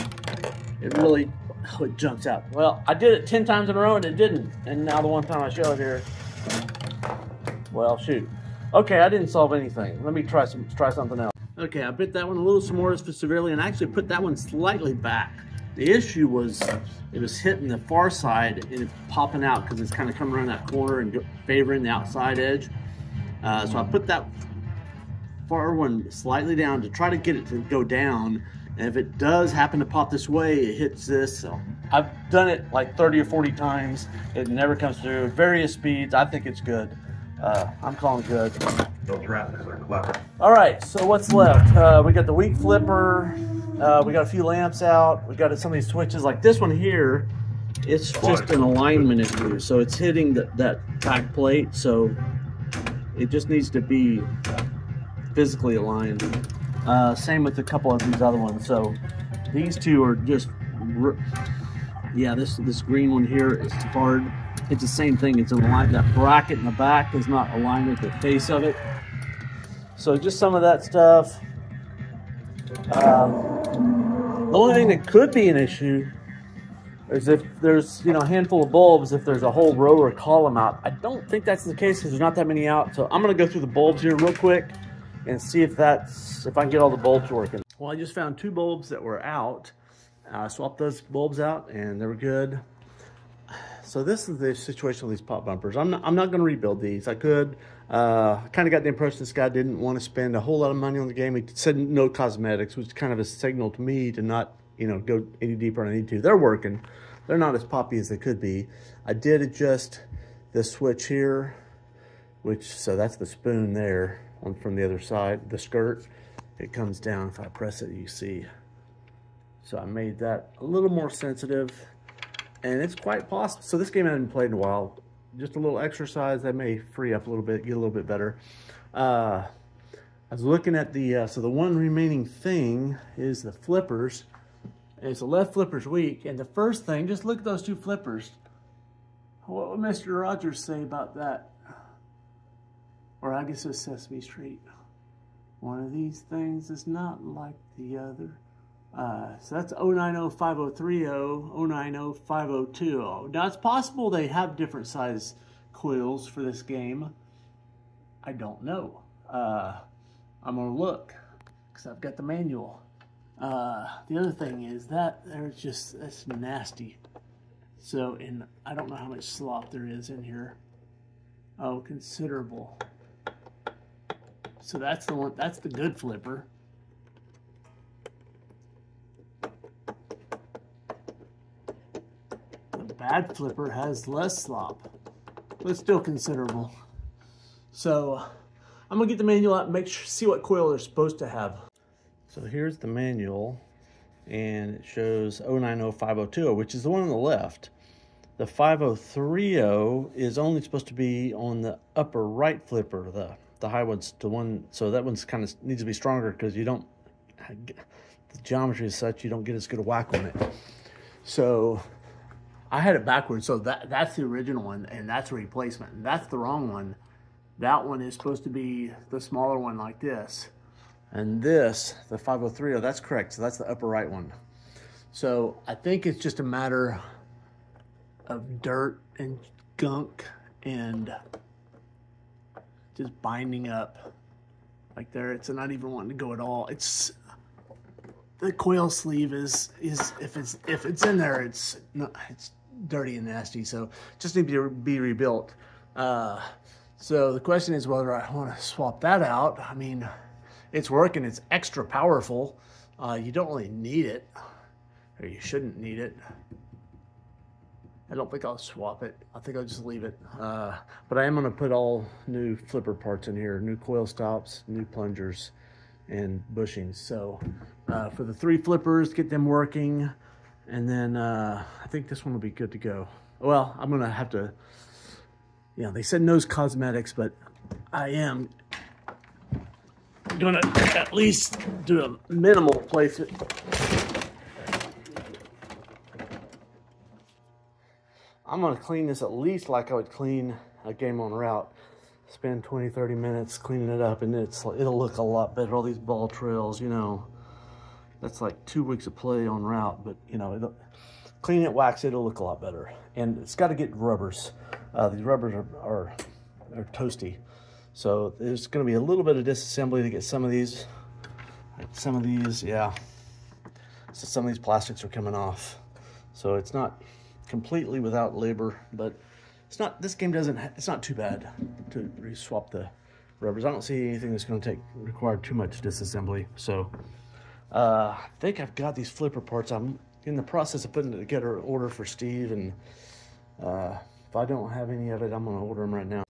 it really oh, it jumps out. Well, I did it ten times in a row and it didn't, and now the one time I show it here, well, shoot. Okay, I didn't solve anything. Let me try some try something else. Okay, I bit that one a little some more for severely and I actually put that one slightly back. The issue was it was hitting the far side and it's popping out because it's kind of coming around that corner and favoring the outside edge. Uh, so I put that far one slightly down to try to get it to go down. And if it does happen to pop this way, it hits this. So I've done it like 30 or 40 times. It never comes through. Various speeds. I think it's good. Uh, I'm calling good. Those rapids are clever. All right, so what's left? Uh, we got the weak flipper. Uh, we got a few lamps out. We got some of these switches. Like this one here it's just an alignment issue. So it's hitting the, that back plate. So it just needs to be physically aligned. Uh, same with a couple of these other ones. So these two are just, yeah, this this green one here is hard. It's the same thing. It's aligned. That bracket in the back is not aligned with the face of it. So just some of that stuff. Um, the only thing that could be an issue is if there's you know a handful of bulbs if there's a whole row or column out i don't think that's the case because there's not that many out so i'm going to go through the bulbs here real quick and see if that's if i can get all the bulbs working well i just found two bulbs that were out i swapped those bulbs out and they were good so this is the situation with these pop bumpers i'm not, I'm not going to rebuild these i could uh, kind of got the impression this guy didn't want to spend a whole lot of money on the game. He said no cosmetics, which is kind of a signal to me to not you know, go any deeper than I need to. They're working. They're not as poppy as they could be. I did adjust the switch here, which, so that's the spoon there on from the other side, the skirt. It comes down, if I press it, you see. So I made that a little more sensitive and it's quite possible. So this game I haven't played in a while. Just a little exercise that may free up a little bit, get a little bit better. Uh, I was looking at the, uh, so the one remaining thing is the flippers. And so left flipper's weak. And the first thing, just look at those two flippers. What would Mr. Rogers say about that? Or I guess it's Sesame Street. One of these things is not like the other. Uh, so that's 0905030, 0905020. Now it's possible they have different size coils for this game. I don't know. Uh, I'm going to look because I've got the manual. Uh, the other thing is that there's just, that's nasty. So, and I don't know how much slop there is in here. Oh, considerable. So that's the one, that's the good flipper. The bad flipper has less slop, but still considerable. So I'm gonna get the manual out and make sure, see what coil they're supposed to have. So here's the manual and it shows 090502, which is the one on the left. The 5030 is only supposed to be on the upper right flipper, the, the high one's to one, so that one's kind of needs to be stronger because you don't, the geometry is such you don't get as good a whack on it. So I had it backwards, so that that's the original one and that's a replacement. And that's the wrong one. That one is supposed to be the smaller one like this. And this, the 5030, that's correct. So that's the upper right one. So I think it's just a matter of dirt and gunk and just binding up like there. It's not even wanting to go at all. It's the coil sleeve is is if it's if it's in there, it's not it's dirty and nasty. So just need to be rebuilt. Uh, so the question is whether I want to swap that out. I mean it's working. It's extra powerful. Uh, you don't really need it, or you shouldn't need it. I don't think I'll swap it. I think I'll just leave it. Uh, but I am going to put all new flipper parts in here, new coil stops, new plungers, and bushings. So uh, for the three flippers, get them working. And then uh, I think this one will be good to go. Well, I'm going to have to, you know, they said no cosmetics, but I am gonna at least do a minimal placement. I'm gonna clean this at least like I would clean a game on route. Spend 20, 30 minutes cleaning it up and it's it'll look a lot better. All these ball trails, you know, that's like two weeks of play on route, but you know, it'll, clean it, wax it, it'll look a lot better. And it's gotta get rubbers. Uh, these rubbers are, are, are toasty. So there's to be a little bit of disassembly to get some of these. Some of these, yeah. So some of these plastics are coming off. So it's not completely without labor, but it's not, this game doesn't, it's not too bad to swap the rubbers. I don't see anything that's going to take, require too much disassembly. So uh, I think I've got these flipper parts. I'm in the process of putting together order for Steve and uh, if I don't have any of it, I'm going to order them right now.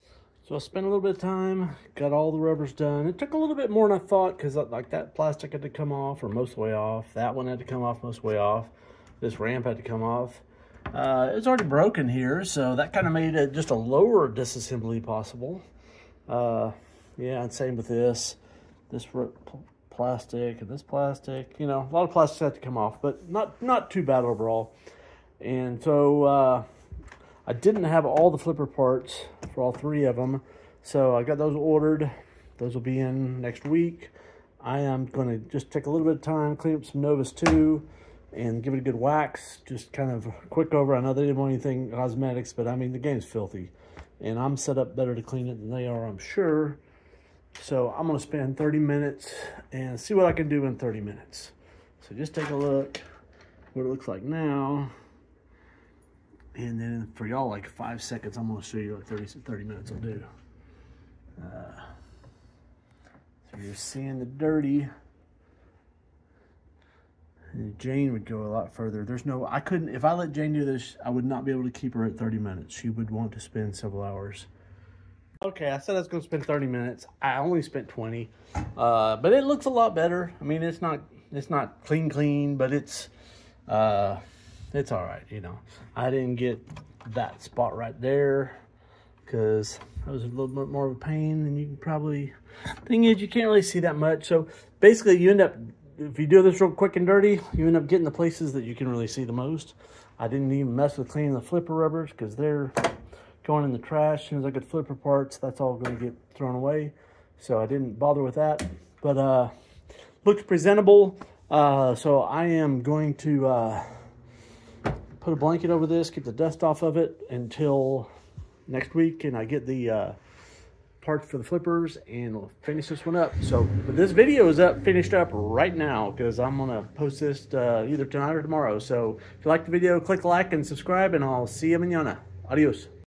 So I spent a little bit of time, got all the rubbers done. It took a little bit more than I thought because like that plastic had to come off or most of the way off. That one had to come off most of the way off. This ramp had to come off. Uh, it's already broken here, so that kind of made it just a lower disassembly possible. Uh, yeah, and same with this. This plastic and this plastic, you know, a lot of plastics had to come off, but not, not too bad overall. And so uh, I didn't have all the flipper parts for all three of them. So I got those ordered. Those will be in next week. I am going to just take a little bit of time, clean up some Novus 2 and give it a good wax. Just kind of quick over. I know they didn't want anything cosmetics, but I mean, the game's filthy. And I'm set up better to clean it than they are, I'm sure. So I'm to spend 30 minutes and see what I can do in 30 minutes. So just take a look what it looks like now. And then for y'all, like five seconds, I'm to show you what 30, 30 minutes will do. Uh, so you're seeing the dirty. Jane would go a lot further. There's no, I couldn't, if I let Jane do this, I would not be able to keep her at 30 minutes. She would want to spend several hours. Okay, I said I was going to spend 30 minutes. I only spent 20. Uh, but it looks a lot better. I mean, it's not, it's not clean, clean, but it's, uh, it's all right, you know. I didn't get that spot right there because that was a little bit more of a pain and you can probably, thing is you can't really see that much. So basically you end up if you do this real quick and dirty, you end up getting the places that you can really see the most. I didn't even mess with cleaning the flipper rubbers because they're going in the trash. As soon as I get flipper parts, that's all going to get thrown away. So I didn't bother with that. But uh, looks presentable. Uh, so I am going to uh, put a blanket over this, keep the dust off of it until next week. And I get the uh, parts for the flippers and we'll finish this one up. So this video is up, finished up right now because I'm going to post this uh, either tonight or tomorrow. So if you like the video, click like and subscribe and I'll see you manana. Adios.